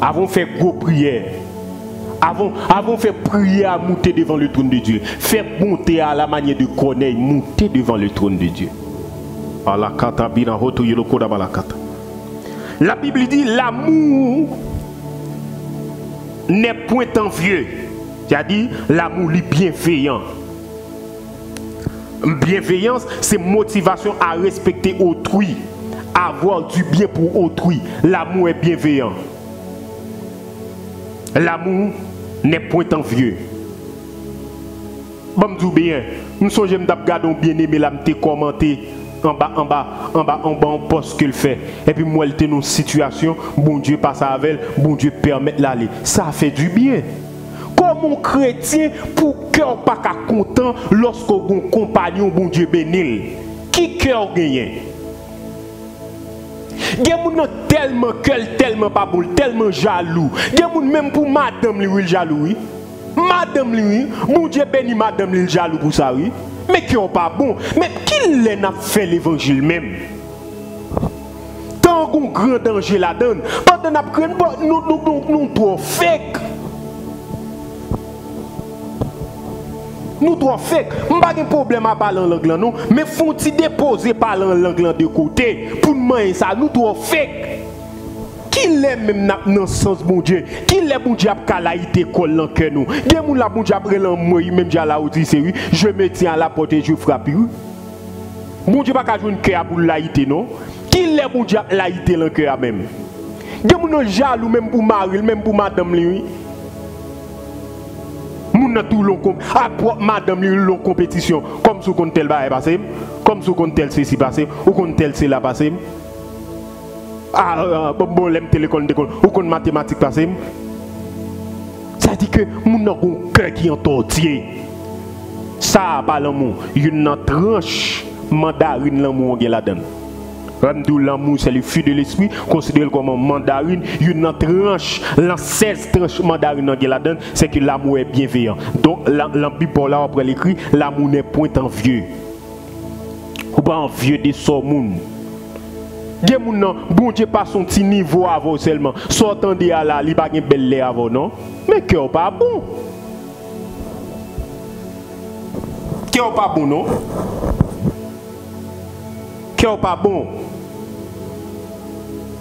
Avons fait gros prière. Avons, avons fait prière à monter devant le trône de Dieu. Faire bonté à la manière de connaître, monter devant le trône de Dieu. La Bible dit l'amour n'est point envieux. C'est-à-dire l'amour est bienveillant. Bienveillance, c'est motivation à respecter autrui, avoir du bien pour autrui. L'amour est bienveillant. L'amour n'est point envieux. Bon, je bien, nous sommes bien aimé, commenté en bas, en bas, en bas, en bas, en poste qu'il fait. Et puis moi, était dans une situation, bon Dieu passe avec elle, bon Dieu permet l'aller. Ça fait du bien. Comme un chrétien, pour cœur pas content lorsque un compagnon, bon Dieu bénit. Qui cœur gagne? Il y a tellement cœur, tellement pas tellement jaloux. Il y a même pour madame lui jaloux. Madame lui, bon Dieu bénit madame lui jaloux pour ça, oui mais qui n'ont pas bon. Mais qui les a fait l'évangile même Tant qu'on grand danger la donne, pendant que nous nous nous nous trop fake. Nous trop fake. On pas de problème à parler en langue nous, mais faut-il déposer parler en langue de côté pour nous ça nous trop fake. Ki lè mèm nap nan sens moun dje? Ki lè moun dje ap kala ite kol nan kè nou? Gen moun la moun dje ap relan mwen yi mèm dje ala ou di se yi, je me ti an la pote, je frapi yi. Moun dje baka joun kè ap ou la ite nou? Ki lè moun dje ap la ite lan kè ap mèm? Gen moun nan jalou mèm pou maril, mèm pou madame li yi? Moun nan tou lon kom, ap wap madame li yi lon kompetisyon, kom sou kon tel ba e basèm, kom sou kon tel se si basèm, ou kon tel se la basèm. Ah, bon, l'aime télécole d'école, ou qu'on mathématiques passé. Ça dit que mon un cœur qui est entortier. Ça, pas l'amour. Une tranche mandarine l'amour est là-dedans. Ramdou l'amour, c'est le feu de l'esprit, considéré comme un mandarine. Une tranche, la 16 tranches mandarine est là-dedans, c'est que l'amour est bienveillant. Donc, la, la là, après l'écrit, l'amour n'est point envieux. Ou pas envieux des sorts gen moun nan, bon Dieu pas son petit niveau avant seulement. Sortant de là, il pas gen belle avant non. Mais cœur pas bon. Cœur pas bon non. Cœur pas bon.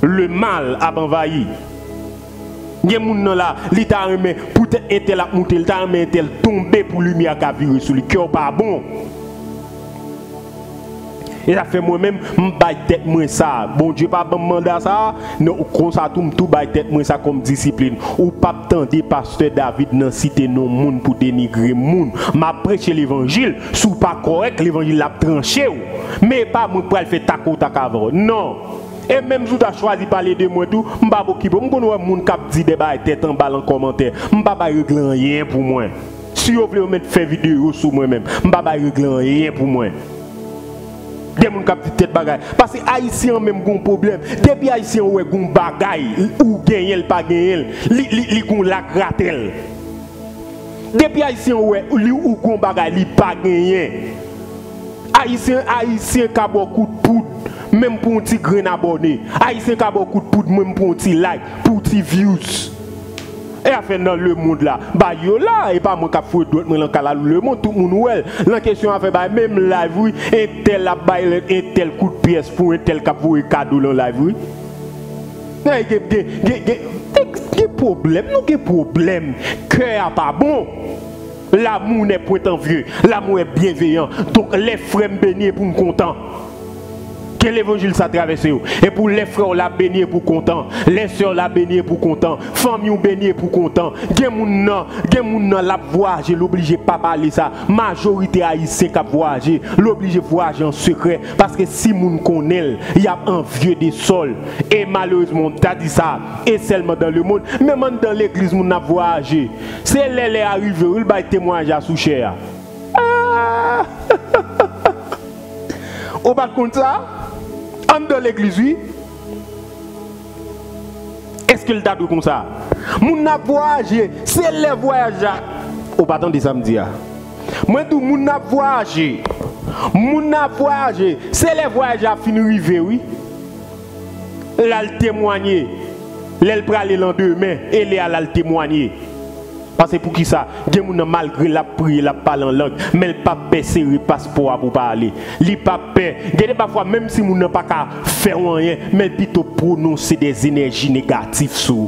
Le mal a envahi. Gen moun nan la, li ta remen, pou te etel ap moutel, ta remen etel tombe pou lumière ka vire sou li. Cœur pas bon. Et ça fait moi-même, je tête moi ça. Bon Dieu pas bon mandat ça. Non, comme ça tout tout tête moi ça comme discipline. Ou pas tendre pasteur David dans cité non monde pour dénigrer monde. M'a prêché l'évangile, sous pas correct, l'évangile l'a tranché Mais pas moi pour faire taco tac avant. Non. Et même si tu as choisi de parler de moi tout, je ne pas beaucoup. Je ne sais pas dit des tête en balle en commentaire. Je ne pas rien pour moi. Si vous voulez mettre faire vidéo sur moi-même, je ne pas rien pour moi. des gens qui ont tête bagaille. Parce que les Haïtiens même ont un problème. Depuis les Haïtiens ont un bagaille, ou gagné, ou pas gagné, ils ont la gratel. Depuis les Haïtiens ont un bagaille, ils pas gagné. Haïtien, Haïtien qui a beaucoup de poudre, même pour un petit grain abonné. Haïtien qui a beaucoup de poudre, même pour un petit like, pour un petit views. Et à faire dans le monde là, bah yo là, et pas moi qui fouet d'autres, moi dans le monde, tout le monde ouais. La question a fait, bah même live, oui, et tel la bail, et tel coup de pièce pour un tel qui a cadeau dans live, oui. Y a problème, non, a problème. Cœur pas bon. L'amour n'est point envieux, l'amour est bienveillant. Donc les frères bénis pour me content que l'évangile s'est traversé. Et pour les frères, la béni pour content. Les soeurs, la béni pour content. Famille, béni pour content. Gen moun nan, gen moun nan la voyager, l'obligé pas parler ça. Majorité haïtien qui voyager, l'obligé voyager en secret. Parce que si moun connaît, il y a un vieux des sols. Et malheureusement, t'as dit ça. Et seulement dans le monde, même dans l'église, moun a voyagé. C'est les arrivé, il va témoigner à sous cher. Ah! Au bas de ça, en dans l'église, oui. Est-ce que le date comme ça? Moun a voyagé, c'est les voyageurs. Au pardon de samedi. Moi, tout moun a voyagé. A voyagé, c'est les voyageurs fini arriver, oui. Là, le témoigner. L'elle prale l'an demain et là, le témoigner. Parce que pour qui ça? Gen moun malgré la prière, la parle en langue, mais il pas baisser le passeport pour parler. Pas peur. Gen parfois même si moun n'a pas qu'à faire rien, mais plutôt prononcer des énergies négatives sur.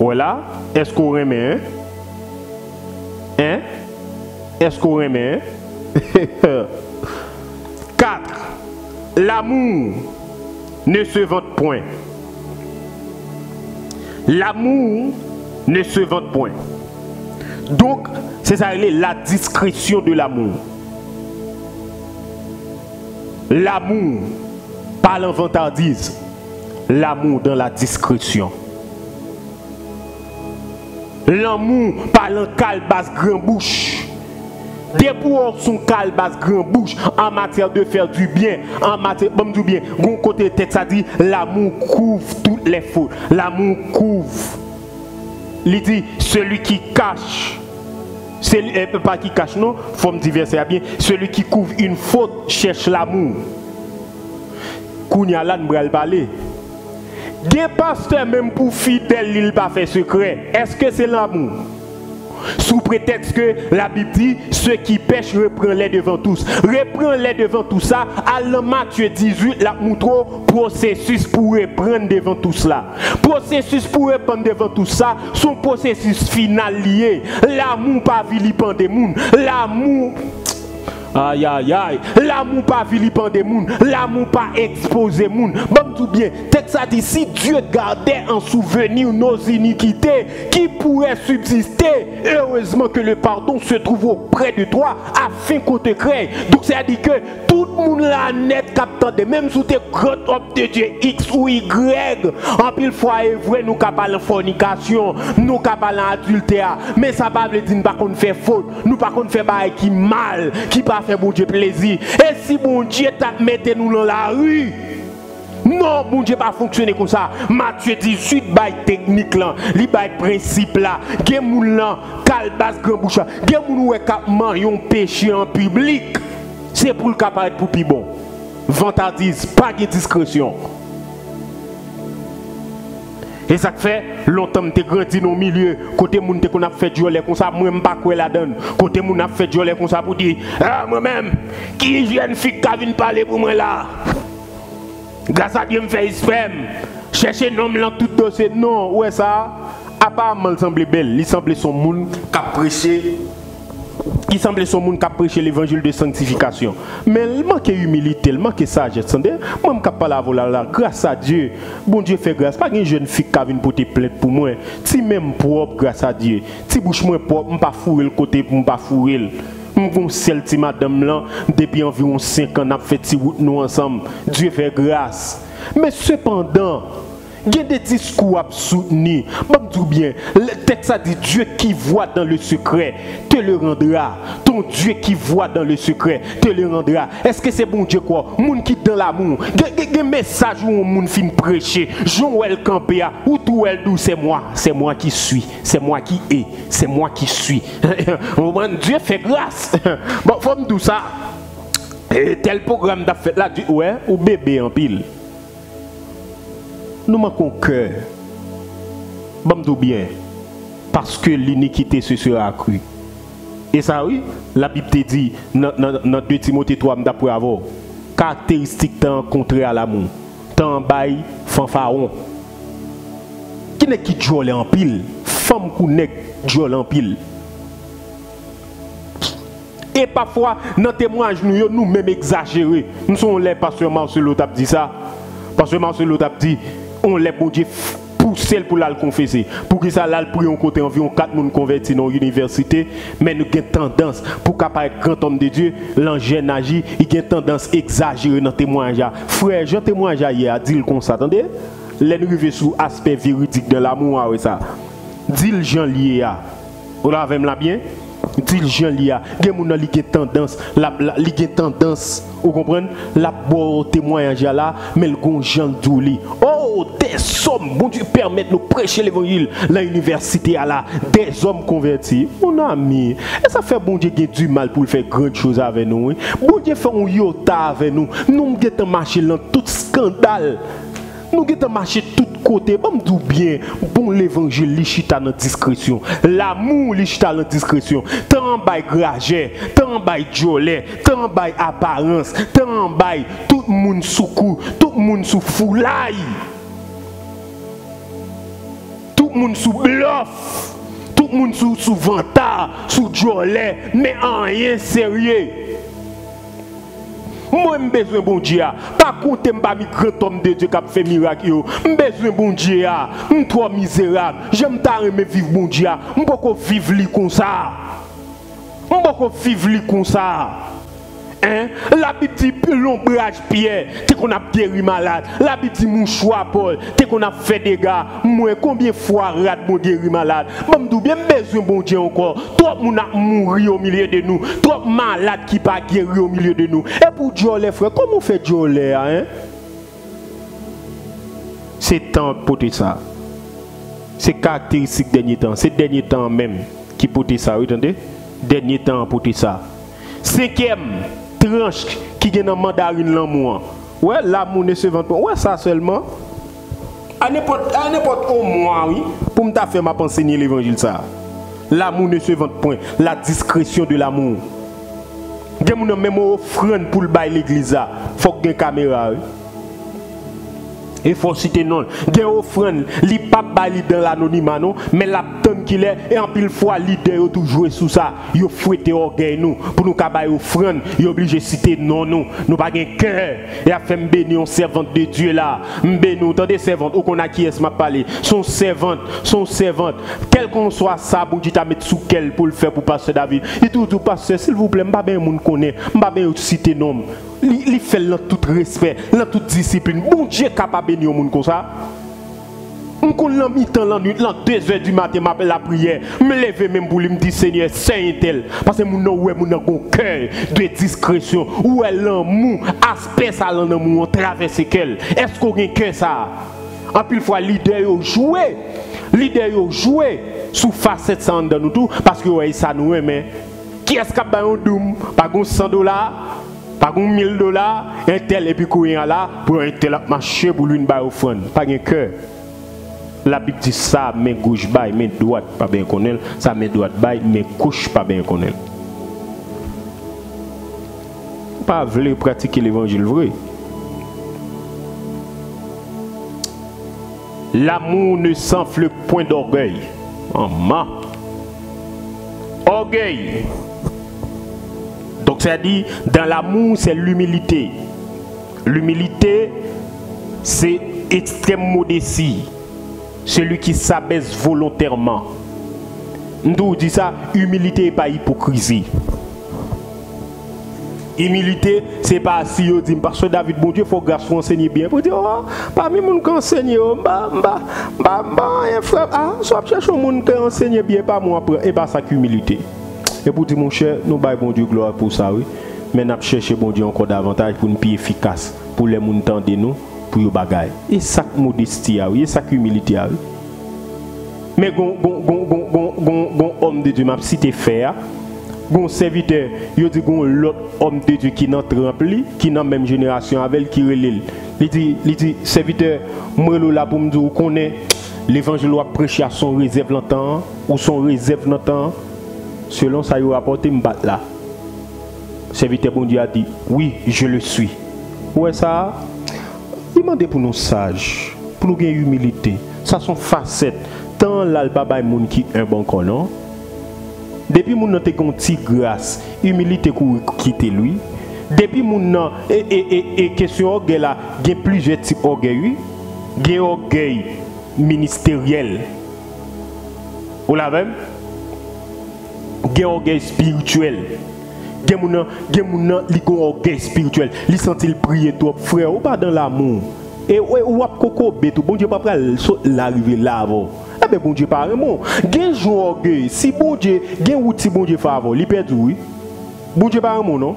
Voilà, est-ce qu'on remet hein? Hein? Est-ce qu'on remet 4. L'amour ne se vante point. L'amour ne se vante point. Donc, c'est ça, la discrétion de l'amour. L'amour, pas l'inventardise, l'amour dans la discrétion. L'amour, pas basse grand bouche. Pour son basse grand bouche en matière de faire du bien, en matière bon du bien. Bon côté texte ça dit l'amour couvre toutes les fautes. L'amour couvre il dit celui qui cache, celui, euh, pas qui cache, non, faut me diverser bien. Celui qui couvre une faute cherche l'amour. Kounya là, nous allons parler. Des pasteurs, même pour fidèles, il pas fait secret. Est-ce que c'est l'amour? Sous prétexte que la Bible dit, ceux qui pêchent, reprennent-les devant tous. Reprends-les devant tout ça. À Matthieu 18, la montre processus pour reprendre devant tout cela. Processus pour reprendre devant tout ça, son processus final lié. L'amour pas vilipender monde. L'amour Aïe, aïe, aïe. L'amour pas vilipender moun. L'amour pas exposer moun. Bon, tout bien. Texte dit, si Dieu gardait en souvenir nos iniquités, qui pourrait subsister? Heureusement que le pardon se trouve auprès de toi, afin qu'on te crée. Donc, dit que tout le monde là net même sous tes de Dieu X ou Y, en pile fois est vrai, nous capable fornication, nous capable adultère, mais ça pas veut dire pas qu'on fait faute, nous pas qu'on fait bail qui mal, qui pas fait bon Dieu plaisir. Et si bon Dieu t'a mettez nous dans la rue, non, bon Dieu pas fonctionner comme ça. Matthieu 18 bail technique là, li bail principe là. Gen moun là, calbas grand k'ap un péché en public. C'est pour le capable pour plus bon. Vantardise, pas de discrétion. Et ça fait longtemps que tu grandi dans le milieu, côté moun te qu'on a fait du comme ça, moi pas quoi la donne. Côté moun a fait du comme ça pour dire ah moi-même qui jeune fille qui vient parler pour moi là? Grâce à Dieu me fait spam. Chercher nom dans tout dossier non, ouais ça apparemment il semble belle, il semble son monde qui a prêché qui semblait son monde qui a prêché l'évangile de sanctification. Mais il manque humilité, il manque sagesse. Moi, je pas la là, grâce à Dieu. Bon Dieu fait grâce. Pas une jeune fille a pour te plainte pour moi. Si même propre, grâce à Dieu. Si bouche moi propre, fourrer le côté ne pas fourrer. Je celle ti madame là, depuis environ 5 ans, on a fait nous ensemble. Dieu fait grâce. Mais cependant, il y a des discours à soutenir. Bon, bien, le texte a dit Dieu qui voit dans le secret te le rendra. Ton Dieu qui voit dans le secret te le rendra. Est-ce que c'est bon Dieu quoi? Moun qui dans l'amour. Des messages où moun fin prêcher. Joël Campéa, ou tout elle d'où c'est moi. C'est moi qui suis. C'est moi qui est. C'est moi qui suis. Dieu fait grâce. Bon, faut me dire ça. Et tel programme d'affaires là, ouais, ou bébé en pile nous manquons cœur. Bon, bien. Parce que l'iniquité se sera accrue. Et ça, oui, la Bible te dit, dans 2 Timothée 3, d'après avoir, caractéristique tant contraire à l'amour. Tant bail, fanfaron. Qui n'est qui jole en pile? Femme qui n'est jole en pile. Et parfois, dans témoignage, nous, nous même exagérés. Nous sommes les pasteurs Marcelo a dit ça. Pasteur Marcelo a dit, on les bon Dieu pousser pour la confesser. Pour que ça là pris on côté environ 4 personnes convertis dans l'université, mais nous avons tendance pour qu'après grand homme de Dieu, l'angèle agit, il a tendance à exagérer dans le témoignage. Frère, je témoignage hier, dit comme ça, attendez Les nous sur aspect véridique de l'amour avec ça. Dit le Jean lié l'avez là bien? Le Jean Lia, il y a tendance, la tendance, vous comprenez, la beau témoignage là, mais le gon Douli. Oh, des hommes, bon Dieu permet de nous prêcher l'évangile, l'université là, des hommes convertis. Mon ami, et ça fait bon Dieu qui du mal pour faire grandes choses avec nous. Hein. Bon Dieu fait un yota avec nous. Nous avons marché dans tout scandale. Nous avons marché tout côté, bon tout bien, bon l'évangile, lichita dans discrétion. L'amour, lichita dans discrétion. Tant bail graget, tant bail jolet, tant bail apparence, tant bail tout le monde sous cou, tout le monde sous foulaille. Tout le monde sous bluff. Tout le monde sous vantard, sous jolet, mais en rien sérieux. Mwen mbezwen bon diya. Pa koute mba mi kretom de Diyo kap fe mirak yo. Mbezwen bon diya. Mtwa mizerab. Jem ta reme viv bon diya. Mboko viv li kon sa. Mboko viv li kon sa. Hein? La Bible dit l'ombrage pierre, t'es qu'on a guéri malade. La Bible dit mon choix Paul, t'es qu'on a fait des gars. Moi, combien de fois rat mon guéri malade? Bon, bien besoin bon Dieu encore. Trop moun a mouru au milieu de nous. Trop malade qui pas guéri au milieu de nous. Et pour Dieu les frères, comment on fait Dieu les hein? C'est temps pour ça. C'est caractéristique dernier temps. C'est dernier temps même qui porte ça, vous entendez? Dernier temps pour ça. Cinquième, tranche qui est dans mandarine l'amour. Ouais, l'amour ne se vend pas. Ouais, ça seulement. À n'importe où mois, oui, pour me faire m'a enseigner l'évangile ça. L'amour ne se vend point. La discrétion de l'amour. Gen moun nan même offrande pour le bail l'église là. Faut que une caméra. oui. Il faut citer non. Gen offrande, li pas bali dans l'anonymat non, mais la qu'il est et en pile fois leader yo tout jouer sous ça. Yo fouette orgueil nous pour nous ka bail offrande, yo obligé citer non nous. Nous pas gen cœur. Et a fait bénir une servante de Dieu là. Mbénou, tendez servante ou qu'on a qui est m'a parlé? Son servante, son servante, quel qu'on soit ça, bon Dieu t'a mettre sous quel pour le faire pour pasteur David. Et tout tout pasteur, s'il vous plaît, m'pa ben moun connaît, m'pa ben citer nom. Li fait dans tout respect, dans toute discipline. Bon Dieu capable bénir un monde comme ça. Nuit, l'an 2 heures du matin, m'appelle la prière. Me lever même pour lui me dire Seigneur, c'est tel. Parce que mon ouais, mon cœur de discrétion. Où est l'amour, aspect ça, l'amour, traverse quel. Est-ce qu'on a un cœur ça? En pile fois, leader joué. Leader joué sous facette ça dans nous tout. Parce que ouais, ça nous mais Qui est-ce qui a un doum? Pas gon 100 dollars? Pas gon 1000 dollars? Un tel et puis là pour un tel marcher pour lui une offrande. Pas un cœur. La Bible dit ça, main gauche bail, main droite pas bien connaître, ça main droite bail, main gauche pas bien connaître. Pas voulu pratiquer l'évangile vrai. L'amour ne s'enfle point d'orgueil. Oh, ma. Orgueil. Dit, dans l'amour, c'est l'humilité. L'humilité, c'est extrême modestie. Celui qui s'abaisse volontairement. Nous dit ça, humilité et pas hypocrisie. Humilité, c'est pas si yo dit parce que David, bon Dieu, faut grâce faut enseigner bien. Pour dire, oh, parmi moun qui enseigne, oh, bah, bah, bah, bah, frère, ah, soit chercher un monde qui enseigne bien, pas moi et pas ça humilité. Et pour dire, mon cher, nous baillons bon Dieu gloire pour ça, oui. Mais nous chercher bon Dieu encore davantage pour nous plus efficace, pour les gens entendre nous, pour les bagailles. Et ça modestie, oui, et ça humilité, oui. Mais gon gon gon gon gon gon homme de Dieu m'a cité faire. Gon serviteur, yo dit gon l'autre homme de Dieu qui n'entre rempli, qui dans même génération avec qui relève. Il dit il dit serviteur, moi là pour me dire qu'on est l'évangile doit prêcher à son réserve longtemps ou son réserve longtemps selon ça il rapporté me battre là. Serviteur bon Dieu a dit oui, je le suis. Ouais ça il m'a pour nous sages, pour nous gagner humilité. Ça sont facettes tant le papa moun qui un bon non? Depuis moun nan te kon ti grâce humilité pour quitter lui depuis moun nan et et et, question orgueil là gen plusieurs types orgueil gen orgueil ministériel ou la même gen orgueil spirituel. Gen moun nan, gen moun nan li kon orgueil spirituel. Li senti sentil priye trop frère ou pas dans l'amour. Et ou ap koko betou, bon Dieu pas pral so l'arrivé là avant. Eh ben bon Dieu pas bon. Gen jou orgueil, si bon Dieu, gen outil bon Dieu favor, li perdu oui. Bon Dieu pas mon non.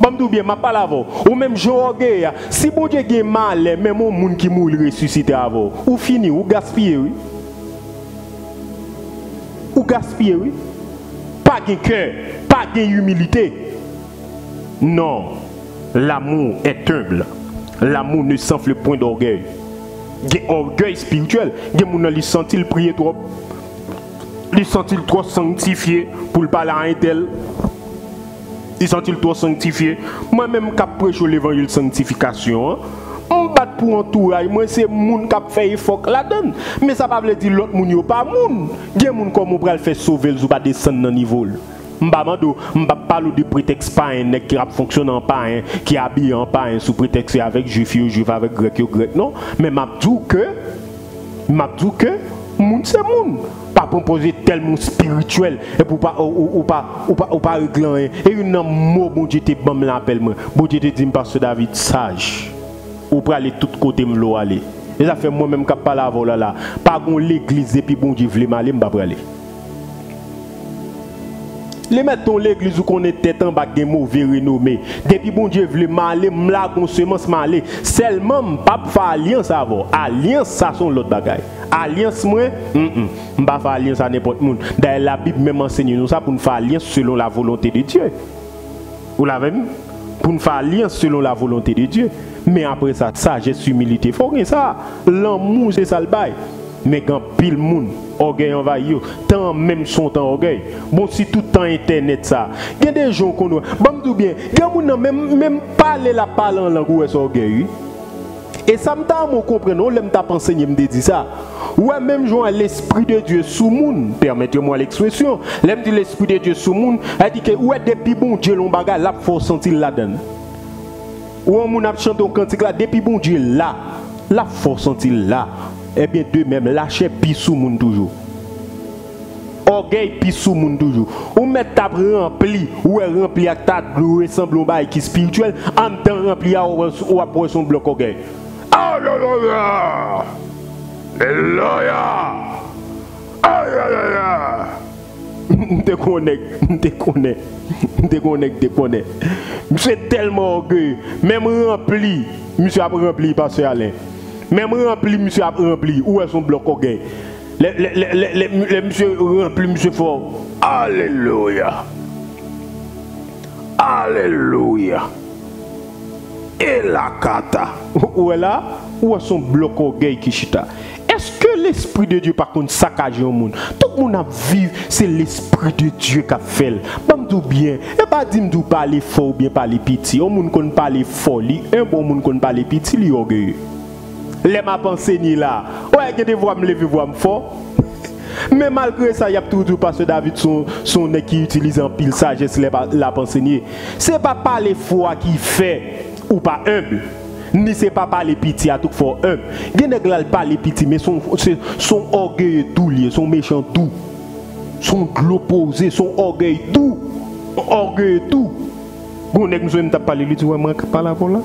Bam dou bien, ma pas l'avant. Ou même jou orgueil, si bon Dieu gen mal, même un moun ki mouri ressuscité avant. Ou fini, ou gaspiller oui. Ou gaspiller oui. Pas de cœur, pas de humilité. Non, l'amour est humble. L'amour ne s'enfle point d'orgueil. Gen orgueil spirituel. Gen moun nan li senti le prier trop. Li senti le trop sanctifié pour le parler à un tel. Li senti le trop sanctifié. Moi-même, qui prêche l'évangile de sanctification, on bat pour entourage. Moi, c'est moun qui fait effort là-dedans. Mais ça ne veut pas dire l'autre moun yo pas moun. Gen moun comme on peut le faire sauver, ou pas descendre dans niveau. Mba mando, mba de prétexte pas un qui a fonctionné en pas un, qui habille en pas un sous prétexte avec juif ou juif avec grec ou grec non, mais m'a que m'a que moun c'est moun pas proposer tel monde spirituel et pour pas ou, pas ou pas ou pas régler et une mot bon Dieu l'appel moi bon Dieu dit parce David sage ou pour aller tout côté me aller. Et ça fait moi même qui parle avant là là. Pas gon l'église et puis bon Dieu veut m'aller m'pa aller les mettons l'église où qu'on est tête en bas des mauvais renommé. Depuis bon Dieu veut m'aller m'la gon semence m'aller. Seulement pas faire alliance avant. Alliance ça sont l'autre bagaille. Alliance moi on pas faire alliance à n'importe monde d'ailleurs la Bible même enseigne nous ça pour nous faire alliance selon la volonté de Dieu. Vous l'avez vu? pour nous faire alliance selon la volonté de Dieu. Mais après ça, sagesse, humilité, faut rien ça. L'amour, c'est ça le bail. Mais quand pile monde, orgueil envahi, tant même son temps orgueil. Bon, si tout temps internet ça, il y a des gens qu'on nous. Bon, tout bien, il y a des gens même, même parler la parole en langue, orgueil. Et ça me t'a compris, non, l'aime t'a enseigné me dit ça. Ouais, même jouant l'esprit de Dieu sous monde, permettez-moi l'expression. L'aime dit l'esprit de Dieu sous monde, elle dit que ouais depuis bon Dieu l'on bagarre là faut sentir la donne. Ou on a chanté un cantique là depuis bon Dieu là, la faut sentir là. Eh bien de même lâcher puis sous monde toujours. Orgueil puis sous monde toujours. Ou mettre ta rempli, ou est rempli avec ta gloire semble bail qui spirituel, en temps rempli ou après son bloc orgueil. Hallelujah! Hallelujah! Hallelujah! Mte konek, mte konek, mte konek, mte konek. Mse telman orgueil, même rempli, monsieur a rempli, pasteur Alain. Même rempli, monsieur a rempli. Où est son bloc orgueil? Les, les, les, les, monsieur rempli, monsieur fort. Alléluia! Alléluia! Et la kata. Où est là? Où est son bloc orgueil qui chita? Est-ce que l'Esprit de Dieu, par contre, saccage au monde? Tout le monde a vivre, c'est l'Esprit de Dieu qui a fait. Bam tout bien? Et pas dire de parler fort ou bien parler petit. Au monde qu'on parle fort, un bon monde qu'on parle petit, est orgueilleux. Les m'a pensé ni là. Ouais, que des voix me lever, voix me fort. Mais malgré ça, il y a toujours parce que David son, son qui utilise en pile sagesse la pensée. Ce n'est pas parler fort qui fait ou pas humble. Ni c'est pas parler pitié à tout fort un gen nèg là parler pitié mais son son orgueil lié son méchant tout. Son glopposé son orgueil tout. Orgueil tout. Gon nèg nous t'a parler lui dit ouais moi pas là. Voilà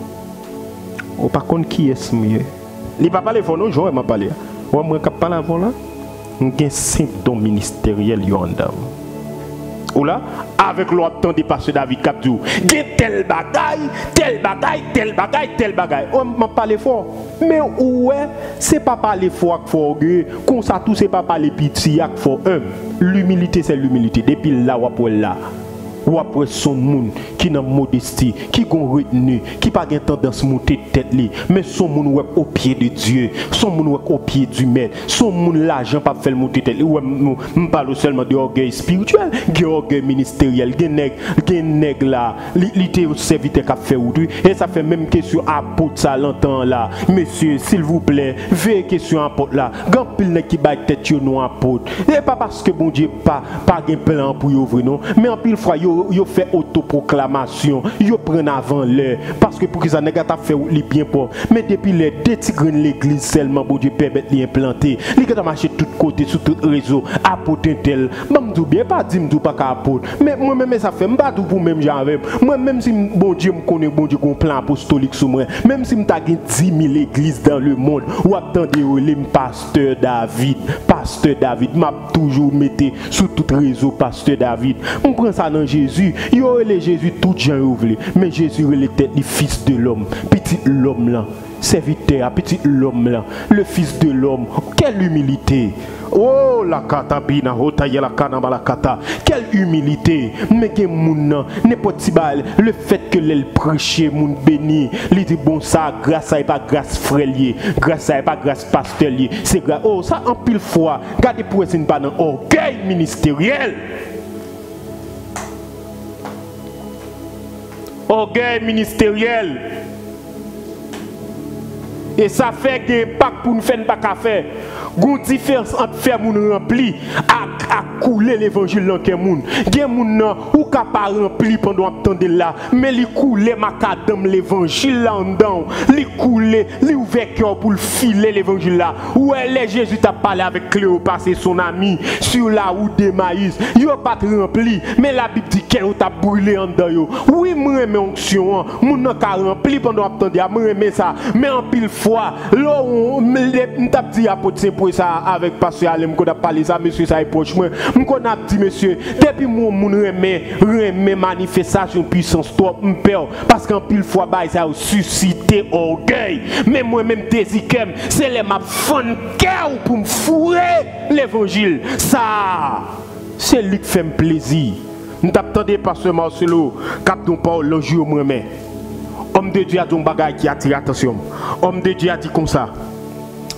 ou par contre qui est mieux? Il pas parler fort je m'a parler ouais moi pas là. Voilà un symptôme ministériel yo en ou là, avec temps de passer David Capdou, a tel bagaille, tel bagaille, tel bagaille, tel bagaille. On m'a parlé fort. Mais ouais, c'est pas parler fort qu'il faut orgueil. C'est pas parler pitié qu'il faut un. L'humilité, c'est l'humilité. Depuis là, ou là ou après son monde qui n'a modestie, qui gon retenu, qui pas de tendance monter tête li, mais son monde au pied de Dieu, son monde au pied du maître, son monde l'argent pas faire monter tête ouais, me parle seulement de orgueil spirituel, de orgueil ministériel, de nèg, de nèg là, li te serviteur qu'a fait ou et ça fait même question apôtre ça l'entend là. Monsieur, s'il vous plaît, veillez question apôtre là. Grand pile qui baille tête yo non apôtre. Et pas parce que bon Dieu pas pas un plan pour ouvrir non, mais en pile fois yo, fait autoproclamation, yo prennent avant l'heure parce que pour ça n'a pas fait li bien pour mais depuis les deux l'église seulement bon Dieu permet de implanter, li a marché de tous côtés sur tout réseau apporter tel, même bien pas dire pas qu'à apporter, mais moi même ça fait pas tout pour même j'avais moi même si bon Dieu me connaît bon Dieu un plan apostolique sur moi, même si m'ta 10 000 églises dans le monde ou attendez le pasteur David, pasteur David m'a toujours metté sur tout réseau pasteur David. On prend ça dans Jésus il aurait Jésus tout gens voulu. Mais Jésus était le fils de l'homme, petit l'homme là, serviteur, petit l'homme là, le fils de l'homme. Quelle humilité! Oh la kata bina ya la kana la kata. Quelle humilité. Mais que moun n'importe bal le fait que l'elle prêcher moun béni, dit bon ça grâce à pas grâce frère grâce à pas grâce pasteur C'est grâce oh ça en pile fois. Gardez pour essayer pas dans orgueil ministériel. orgueil ministériel. Et ça fait que pas pour nous faire pas qu'à faire. Gon différence entre faire moun rempli à, à couler l'évangile dans quel moun. Gen moun nan ou ka pas rempli pendant attendre là, mais li couler macadam l'évangile là en dedans. Li couler, li ouvert cœur pour filer l'évangile là. Où est Jésus t'a parlé avec Cléopas et son ami sur la route de Maïs. Yo pas rempli, mais la Bible dit qu'elle t'a brûlé en dedans. Oui, moi aime onction, moun nan ka rempli pendant attendre, moi aime ça. Mais en pile fois, là on t'a dit ça avec Pasteur Alem, qu'on a parlé ça, monsieur, ça est proche. Moi, qu'on a dit, monsieur, depuis mon remet, remet manifestation puissance, toi, peur, parce qu'en pile fois, bah, ça a suscité orgueil. Mais moi-même, désikem, c'est les ma cœur pour me fourrer l'évangile. Ça, c'est lui qui fait plaisir. Nous t'attendons pasteur Marcelo, cap ton parole le jour moi-même. Homme de Dieu a dit un bagage qui attire attention. Homme de Dieu a dit comme ça.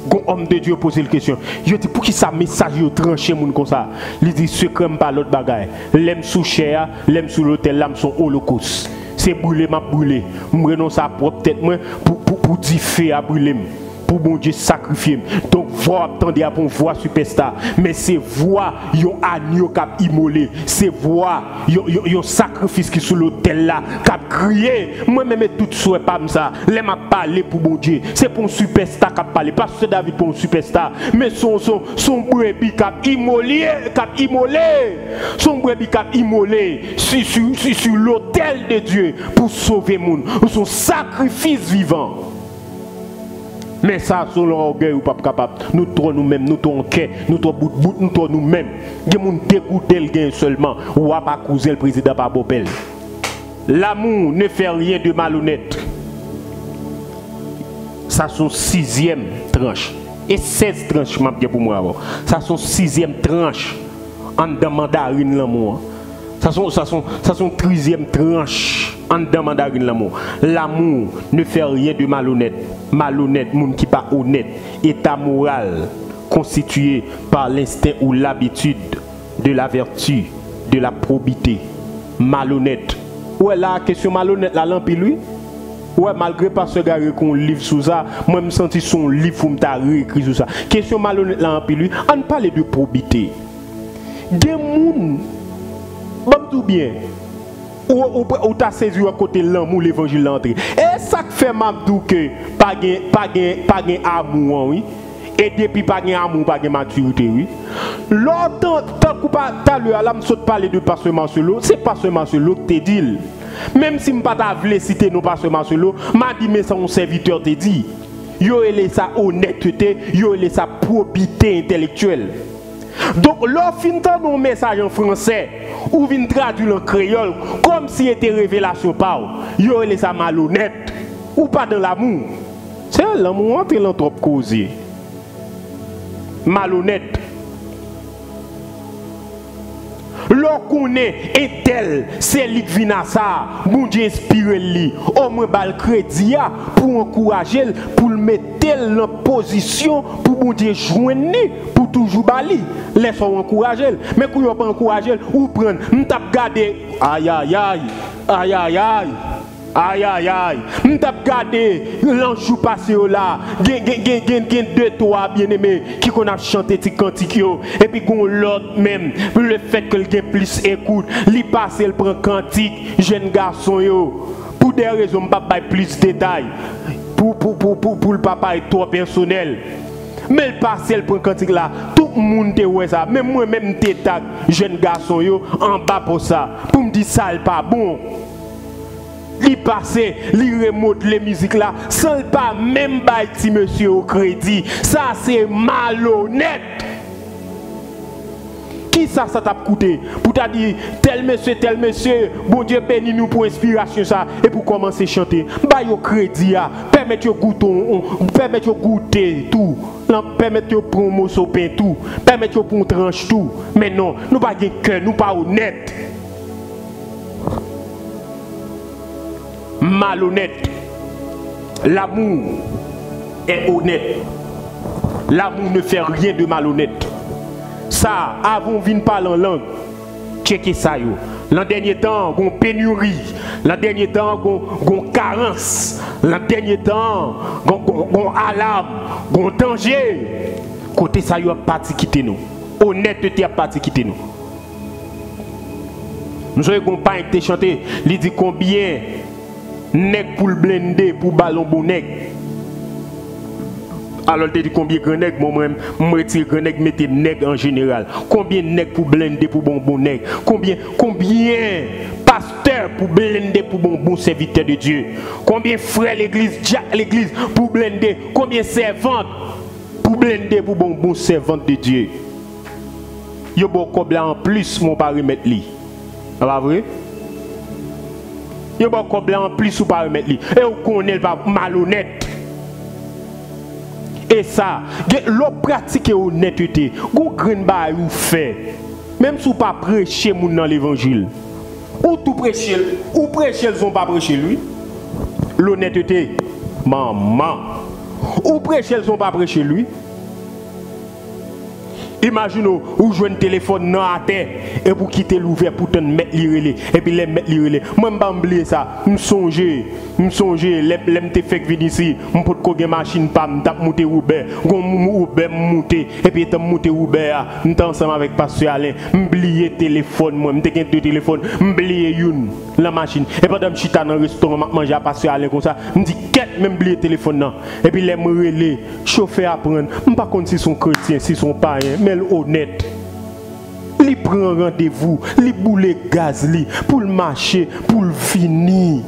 Gon homme de Dieu pose la question. Je dis pour qui ça message yo tranché moun comme ça. Il dit secret pas l'autre bagaille. L'aime sous chair, l'aime sous l'hôtel, l'âme son holocauste. C'est brûlé m'a brûlé. M'renonce à propre tête moi pour pour pour dire à brûler. Pour bon Dieu sacrifier. Donc, voix attendez à une voix superstar. Mais c'est voix, yon agneau cap immolé. C'est voix, yon, sacrifice qui sous l'autel là, cap crié. Moi-même, tout souhait pas ça. Les m'a parlé pour bon Dieu. C'est pour un superstar cap parlé. Pas ce David pour un superstar. Mais son, son, son brebis cap immolé, cap immolé. Son brebis cap immolé sur, sur, sur, l'autel de Dieu pour sauver monde. Son sacrifice vivant. Mais ça, sur l'orgueil ou pas capable. Nous trois nous-mêmes, nous trois en quai, nous trois bout bout, nous trois nous-mêmes. Il y a moun dégoûté le gain seulement. Ou à pas couser le président par Bopel. L'amour ne fait rien de malhonnête. Ça son sixième tranche. Et 16 tranches bien pour moi. Ça son sixième tranche en dans mandarine l'amour. Ça son ça son ça son treizième tranche en dans mandarine l'amour. L'amour ne fait rien de malhonnête. Malhonnête, monde qui pas honnête, état moral constitué par l'instinct ou l'habitude de la vertu, de la probité. Malhonnête. Ouais la question malhonnête la lampe lui. Ouais, malgré pas ce gars qu'on livre sous ça, moi me senti son livre pour me réécrit sous ça. Question malhonnête là en lui, on parle de probité. Des bon tout bien, ou, ou, ou t'as saisi à côté l'amour l'évangile l'entrée. Et ça que fait m'abdou que pas gain pas pas gain amour oui. Et depuis pas gain amour, pas gain maturité oui. Longtemps tant que pas le me saute parler de pasteur Marcelo, c'est pasteur Marcelo qui te dit. Même si je ne pas voulu citer nos pasteur Marcelo, m'a dit mais son serviteur te dit. Yo ele sa honnêteté, yo ele sa probité intellectuelle. Donc, fin un message en français ou vin traduire en créole comme si c'était révélation par yo les ça malhonnête ou pas dans l'amour. C'est l'amour entre causé. Malhonnête. Lorsqu'on est et tel, c'est lui qui vient ça, bon Dieu inspire bal crédit pour encourager, pour le mettre en position pour bon Dieu joindre pour toujours bali. Laissons encourager. Mais quand on pas encourager, ou prendre, on tape garder. Aïe aïe, aïe aïe aïe. Aïe aïe aïe, m'tap gardé l'anjou passé là, gen gen gen gen deux trois bien-aimés qui qu'on a chanté ti cantique yo. Et puis gon l'autre même le fait que le plus écoute, li passe il prend cantique jeune garçon yo. Pour des raisons pas plus de détails. Pour pour pour pour pour le papa est trop personnel. Mais le passe il prend cantique là, tout le monde te ouais ça, même moi même te tag jeune garçon yo en bas pour ça, pour me dire ça pas bon li passe, li remote les musiques là, sans pas même bailler monsieur au crédit. Ça c'est malhonnête. Qui ça, ça t'a coûté Pour t'a dit, tel monsieur, tel monsieur, bon Dieu bénis nous pour inspiration ça, et pour commencer à chanter. Bah au crédit, permettez de goûter, permettez de goûter tout. Permettez de prendre un tout. Permettez de prendre tranche tout. Mais non, nous pas de cœur, nous pas honnête. Malhonnête. L'amour est honnête. L'amour ne fait rien de malhonnête. Ça, avant de parler en langue, checkez ça. Yo. L'an dernier temps, on pénurie. L'an dernier temps, on carence. L'an dernier temps, on alarme, on danger. Côté ça, yo a parti quitter nous. Honnêteté a parti quitter nous. Nous avons pas été chanté. Il dit combien nèg pour le blender pour ballon bon nèg alors tu dit combien grand nèg moi même me retire grand nèg mettez nèg en général. Combien nèg pour blender pour bon nèg combien combien pasteur pour blender pour bon bon serviteur de Dieu? Combien frère l'église l'église pour blender? Combien servantes pour blender pour bon bon servante de Dieu? Yo bon en plus mon pas remettre li il y a un en plus ou pas remettre. Et on connaît pas malhonnête. Et ça, l'autre pratique honnêteté, vous grain ba ou fait. Même si vous pas prêcher moun dans l'évangile. Ou tout prêcher, ou prêcher, sont pas prêcher lui. L'honnêteté, maman. Ou prêcher, sont pas prêcher lui. Imaginez, ou jouez un téléphone dans la terre et pour quitter l'ouvert pour te mettre l'irélé. Et puis les mettre l'irélé. Moi, je ne oublier ça. Je songe, je songe, les me fait venir ici. Je peux pas une machine, pas me monter Uber. Je Uber monter. Et puis je monter Uber. Je ensemble avec Pasteur Alain. Je oublier téléphone, moi. Je suis deux téléphones. Je oublier une, la machine. Et pendant que je suis dans le restaurant, je mange à Pasteur Alain comme ça. Je dis, qu'est-ce même oublier téléphone. Et puis les me relais, chauffeur apprendre. Je ne sais pas si sont chrétiens, si sont païens honnête. Il prend rendez-vous, il boule gaz li, pour le marcher, pour le finir.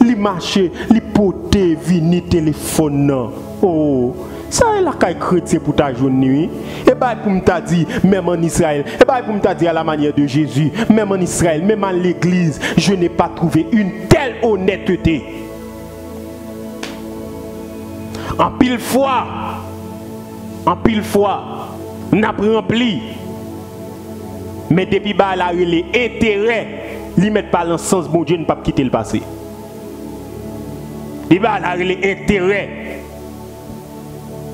Il marcher, il pote vini téléphone. Oh, ça est la caille chrétien pour ta journée. Et bah pour me dit, même en Israël, et bah pour me dire à la manière de Jésus, même en Israël, même en l'église, je n'ai pas trouvé une telle honnêteté. En pile fois, en pile fois, n'a rempli. Mais depuis bas là, les intérêts, ils mettent pas dans le sens, bon Dieu ne pas quitter le passé. Depuis bas là, les intérêts.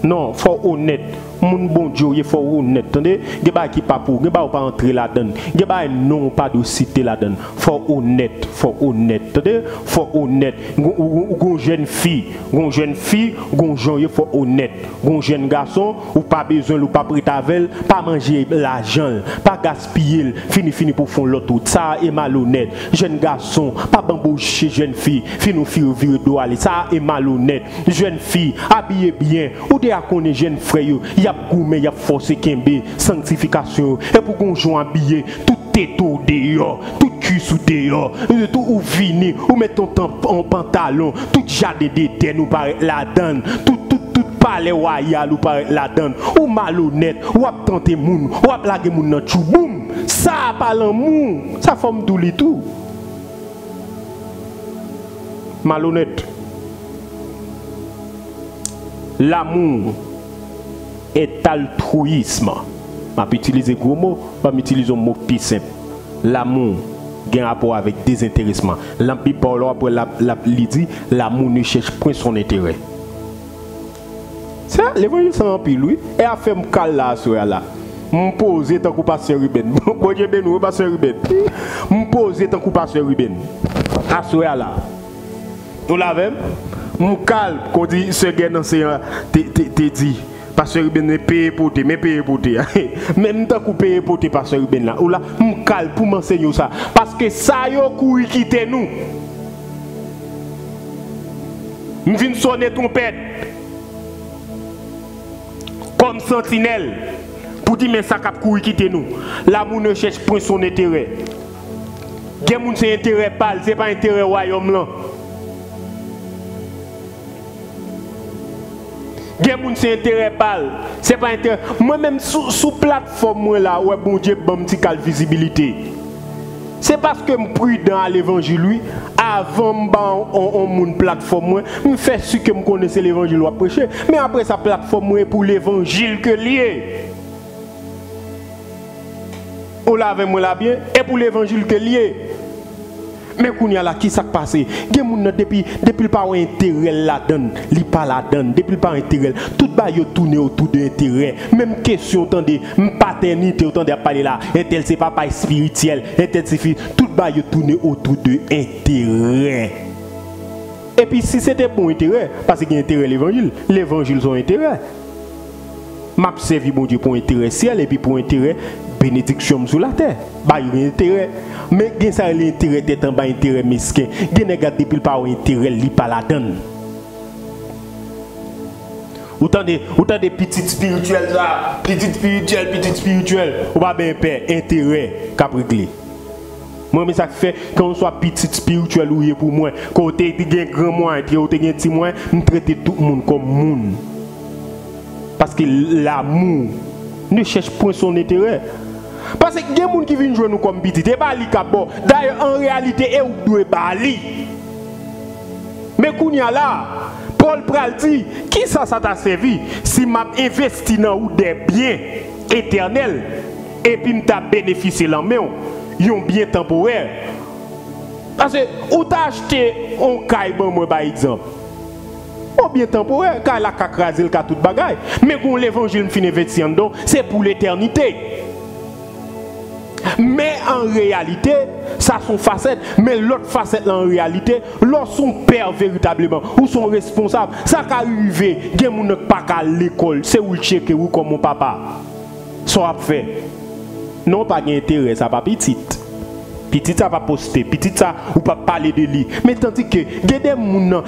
Non, faut honnête. Mon bon Dieu, il faut honnête. Attendez, il y a qui pas pour, il pas entrer là-dedans. Il y a non pas de citer là-dedans. Faut honnête, faut honnête. Attendez, faut honnête. Gon jeune fille, gon jeune fille, gon jeune, il faut honnête. Gon jeune garçon, ou pas besoin, ou pas prêt avec, pas manger l'argent, pas gaspiller, fini fini pour faire l'autre. Ça est malhonnête. Jeune garçon, pas bamboucher jeune fille, fini fille vire doit aller. Ça est malhonnête. Jeune fille, habillez bien, ou de connaître jeune frère, y a gourmet, y a force kembe, sanctification. Et pour qu'on joue habillé, tout tout dehors, tout cul sous dehors, tout ou vini, ou met ton en pantalon, tout jardin d'été nous paraît la donne, tout palais royal ou paraît la donne, ou malhonnête, ou ap tenter moun, ou ap lage moun nan boum, ça parle moun, ça forme les tout. Malhonnête. L'amour est altruisme. Je vais utiliser gros mots, je vais utiliser un mot plus simple. L'amour un rapport avec désintéressement. L'Empire Paul après la, la, dit l'amour ne cherche point son intérêt. C'est l'évangile sans empire, lui. Et a fait cal là, sur là. Je pose tant que pasteur Ruben. Bon Dieu béni, pasteur Ruben. Je pose tant que pasteur Ruben. À ce là. Nous l'avons. Je calme, quand dit ce gars enseignant, te dit. Pastor Ruben est payé pour te, mais payé pour te. Même temps que payé pour te, Pastor Ruben là. Ou là, m'cal pour m'enseigner ça. Parce que ça yo couille quitter nous. M'vin sonner trompette. Comme sentinelle. Pour dire, mais ça cap couille quitter nous. Là, moun ne cherche point son intérêt. Gen moun c'est intérêt pâle, c'est pas intérêt royaume là. Gen moun c'est intérêt c'est pas intérêt. Moi-même sous, sous plateforme moi là, ouais bon Dieu visibilité. C'est parce que je prudent à l'évangile avant on, mon plateforme je fais ce que je connaissais l'évangile à prêcher, mais après sa plateforme moi pour l'évangile que lié. On lave moi là bien et pour l'évangile que lié. Mais qu'on y a là, qui s'est passé? Depuis? Depuis le pas intérêt là-dedans, il pas là-dedans, depuis le pas intérêt, tout va tourner autour de l'intérêt. Même question, attendez, paternité, attendez parler là, tel c'est papa spirituel, tel c'est fils, tout va tourner autour de l'intérêt. Et puis si c'était pour intérêt, parce qu'il y a intérêt l'évangile, l'évangile ont intérêt. M'a servi mon Dieu pour intérêt ciel et puis pour intérêt bénédiction sur la terre. Bah, y a intérêt. Mais il y a l'intérêt d'être en bas intérêt mesquin. Y a depuis pas intérêt li pas la donne. Autant de, autant de petites spirituelles ça, petites spirituelles, petites spirituelles, ou pas bien père, intérêt cap. Moi, mais ça fait quand on soit petit spirituel ou pour moi, quand tu grand moins, tu es petit moins, je traite tout le monde comme monde. Parce que l'amour ne cherche point son intérêt. Parce que les gens qui viennent jouer nous comme petit, c'est pas bon. D'ailleurs, en réalité, et ou doit bali. Mais qu'on y a là, Paul Pral dit, qui ça ça t'a servi si m'a investi dans ou des biens éternels et puis t'a bénéficié l'en main, Yon bien temporaire. Parce que ou t'as acheté un caille bon moi par exemple. Ou bien temporaire, car la a crasé le tout bagaille. Mais qu'on l'évangile finit investi en don, c'est pour l'éternité. Mais en réalité, ça sont facettes. Mais l'autre facette en réalité, lorsqu'on père véritablement ou sont responsables, ça qui arrive, il y a pas à l'école, c'est où checker ou comme mon papa. Ça a fait. Non, pas d'intérêt, ça pas petit. Petit ça va poster, petit ça ou pas parler de lui. Mais tandis que il des gens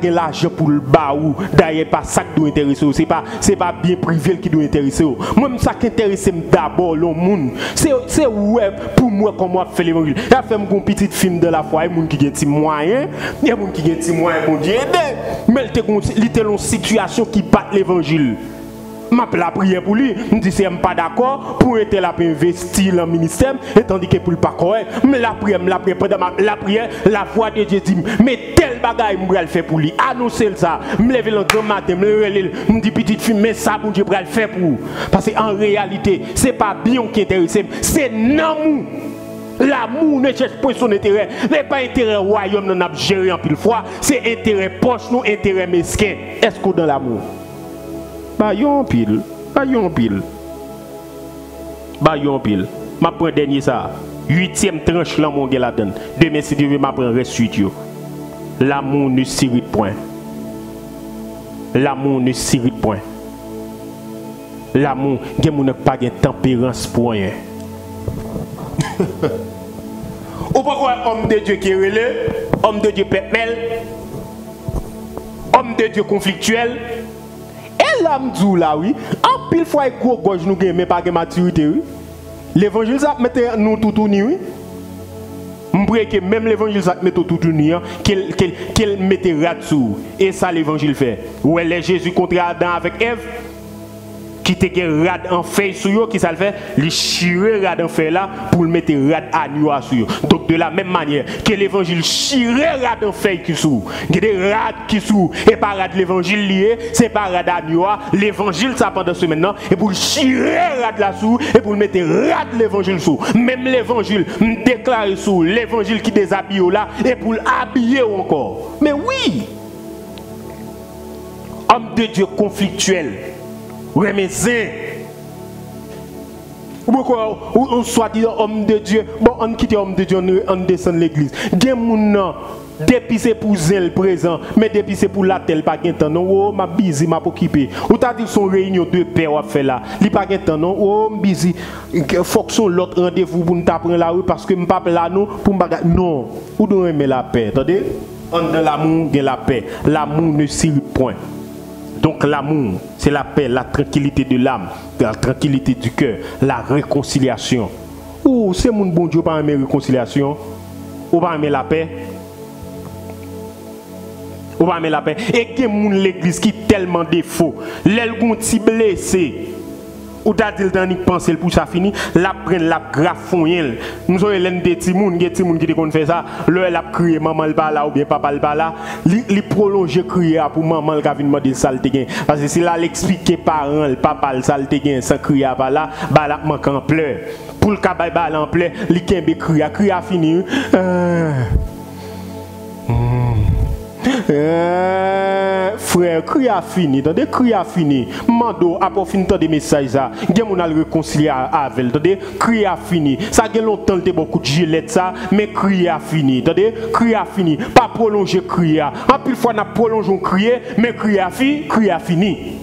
qui de l'argent pour le bas ou d'ailleurs pas ça qui doit intéresser, c'est pas c'est pas bien privé qui doit intéresser. Moi ça qui intéresse d'abord le monde. C'est c'est ouais pour moi comment faire l'évangile. Il a fait un petit film de la foi, il y a gens qui ont des moyens, il y a gens qui ont des moyens pour Dieu Mais il y a une situation qui bat l'évangile m'a la prière pour lui. Je dis, c'est pas d'accord pour être là pour investir dans le ministère, et tandis que pour le pas correct. Mais la prière, la prière, pendant la prière, la foi de Dieu dit, mais tel bagage, je le faire pour lui. Annoncer ça. Je lève le grand matin, je me dis, petite fille, mais ça, pour Dieu, je le faire pour Parce qu'en réalité, ce n'est pas bien qui intéresse, c'est l'amour. L'amour ne cherche pas son intérêt. n'est pas intérêt royaume, nous avons géré en pile fois. C'est intérêt poche, nous, intérêt mesquin. Est-ce que dans l'amour? Ba yon pile, ba yon pile. Ba yon pile. Ma prend dernier ça. Huitième tranche là mon la donne. Demain si Dieu veut ma prendre reste suite. L'amour ne s'irrite point. L'amour ne s'irrite point. L'amour, gen moun pas de tempérance pour rien. Ou pourquoi homme de Dieu qui est homme de Dieu pépel, homme de Dieu conflictuel, la mdou la oui, an pil fwa e kou goj nou gen men pa gen maturite oui. L'évangile ça mettre nous tout tout oui. M'pré que même l'évangile ça met tout tout nu qu'elle qu'elle qu'elle mettait rat Et ça l'évangile fait. Ouais, e les Jésus contre Adam avec Ève. Qui te rad en feuille sur yo qui ça le fait les chirer rad en feuille là pour le mettre rad à sur donc de la même manière que l'évangile chirer rad en feuille qui sous il des rad qui sous et pas rad l'évangile lié c'est pas rad à l'évangile ça pendant ce maintenant et pour chirer rad là sous et pour le mettre rad l'évangile sous même l'évangile déclarer sous l'évangile qui déshabille là et pour l'habiller encore. Mais oui! Homme de Dieu conflictuel remesin. Ou pourquoi on soit dit homme de Dieu, bon, on quitte homme de Dieu, on descend l'église. Gen moun depuis c'est pour zèle présent, mais depuis c'est pour la telle, pas temps, non, oh, ma busy, ma occupé. Ou t'as dit son réunion de paix, ou fait là, li pas temps, non, oh, busy, faut que son l'autre rendez-vous pour nous prendre la rue parce que m'pas là, non, pour m'baga, non, ou doit aimer la paix, attendez? En de l'amour, de la paix. L'amour ne s'irrite point. Donc l'amour, c'est la paix, la tranquillité de l'âme, la tranquillité du cœur, la réconciliation. Ou c'est mon bon Dieu pas aimer réconciliation, ou pas aimer la paix? Ou pas aimer la paix? Et que mon l'église qui tellement défaut, l'aile blessé, ou t'as dit dans ni penser pour ça fini la prenne la grafon nous avons l'un des petits moun des petits moun qui te fait ça le elle a crié maman le là ou bien papa le pas là li prolonger crier pour maman le vient demander saleté gain parce que si là l'expliquer parents le papa le saleté gain sans crier pas là bah là manque en pleurs pour le cabay bah en pleurs li kembe crier crier fini. Euh. Eh, frère, cri a fini. Tandis, cri a fini. Mando, après pour finir des messages. Gen mon al réconcilier avec. Tandis, cri a fini. Ça gen longtemps te beaucoup de gilet ça, mais cri a fini. Tandis, cri a fini. Pas prolonger cri a. En plus, fois, n'a prolongé un cri, mais cri a fini. Cri a fini.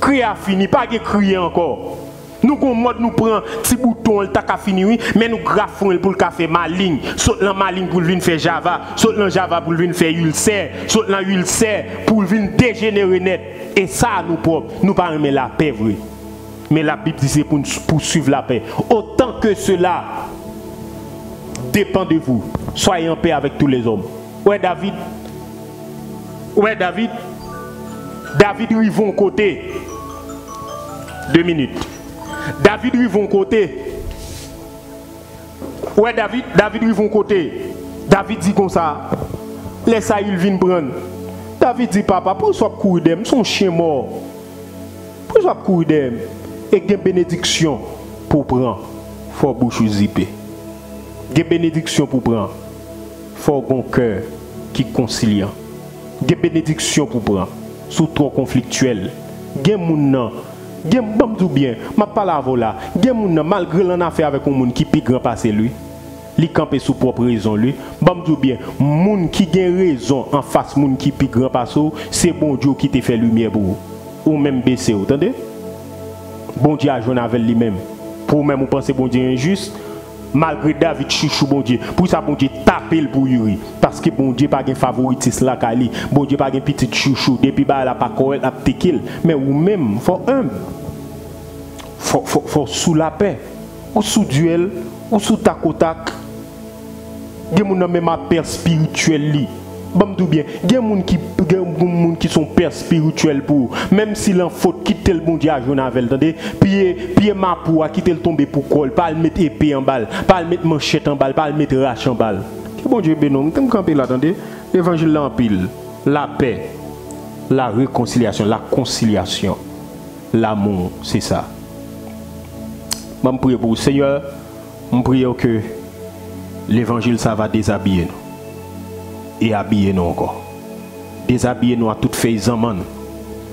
Cri a fini. Pas de crier encore. Nous, comme mode, nous prenons petit bouton, le tac fini, mais nous graffons pour le café maligne. Saute dans maligne pour venir faire Java, saute dans Java pour venir faire ulcère, saute dans ulcère pour venir dégénérer net. Et ça, nous propres, nous pas la paix, oui. Mais la Bible dit c'est pour poursuivre la paix. Autant que cela dépend de vous, soyez en paix avec tous les hommes. Ouais, David. Ouais, David. David, ils vont côté. Deux minutes. David lui vont côté. Ouais, David, David lui vont côté. David dit comme ça. Laisse ça, il vient prendre. David dit, papa, pour soit courir d'em, son chien mort. Pour soit courir d'em, et une bénédiction pour prendre. faut bouche zippé. Des bénédictions pour prendre. Faut un cœur qui conciliant. Des bénédictions pour prendre. Sous trop conflictuel. Gen moun. Gen bon tout bien. Ma pas la vola. Gen moun malgré l'en affaire avec un moun qui plus grand passé lui. Li campé sous propre raison lui. Bon tout bien. Moun qui gen raison en face moun qui plus grand passé, c'est bon Dieu qui te fait lumière pour. Ou même baisser, entendez? Bon Dieu a joué avec lui-même. Pour même vous pensez bon Dieu injuste, malgré David chouchou bon Dieu, pour ça bon Dieu tape le pour. Parce que bon Dieu pas de favoritisme là Kali. Bon Dieu pas de petit chouchou. Depuis bah la pas correct, la. Mais ou même, faut un. Faut, faut, faut sous la paix. Ou sous duel, ou sous tac au tac. Il y a même ma père spirituel Bon tout bien, y a des qui gens qui sont pères spirituels pour même s'il en faut quitter le bon Dieu à Jonavel, attendez, puis puis ma pour quitter le tomber pour col, pas le mettre épée en balle, pas le mettre manchette en balle, pas le mettre rache en balle. Que bon Dieu bénon, t'aimes camper là, attendez, l'évangile en pile, la paix, la réconciliation, la conciliation, l'amour, c'est ça. Je prie pour Seigneur, je prie que l'évangile ça va déshabiller nous et habiller nous encore. Déshabiller nous à toutes feuilles zaman,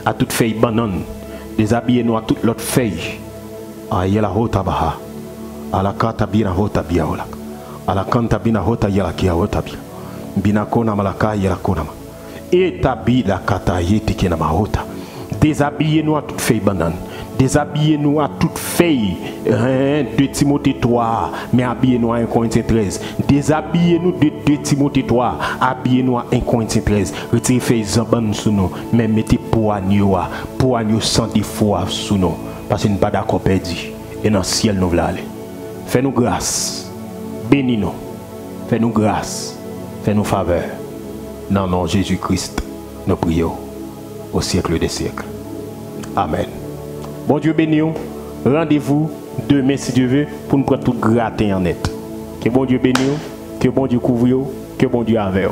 à toutes feuilles banane, déshabiller nous à toutes l'autre feuilles. Aïe la hota baha, à la kata bina hota bia olak, à la kanta bina hota yala kia hota bia, bina kona malaka yala kona ma. Établi la kata yeti kena mahota. Déshabiller nous à toutes feuilles banane déshabillez-nous à toute feuille hein, de Timothée 3, mais habillez-nous à 1 Corinthiens 13. Déshabillez-nous de 2 Timothée 3, habillez-nous à 1 Corinthiens 13. Retirez feuille zamban sous nous, mais mettez pour agneau, pour agneau sans défaut sous nous. Parce que nous pas d'accord perdu. Et dans le ciel nous voulons aller. Fais-nous grâce. Bénis-nous. Fais-nous grâce. Fais-nous faveur. Nom de Jésus-Christ, nous prions au siècle des siècles. Amen. Bon Dieu béni. Rendez-vous demain si Dieu veut pour nous prendre tout gratter en net. Que bon Dieu béni. Que bon Dieu couvre. Que bon Dieu avec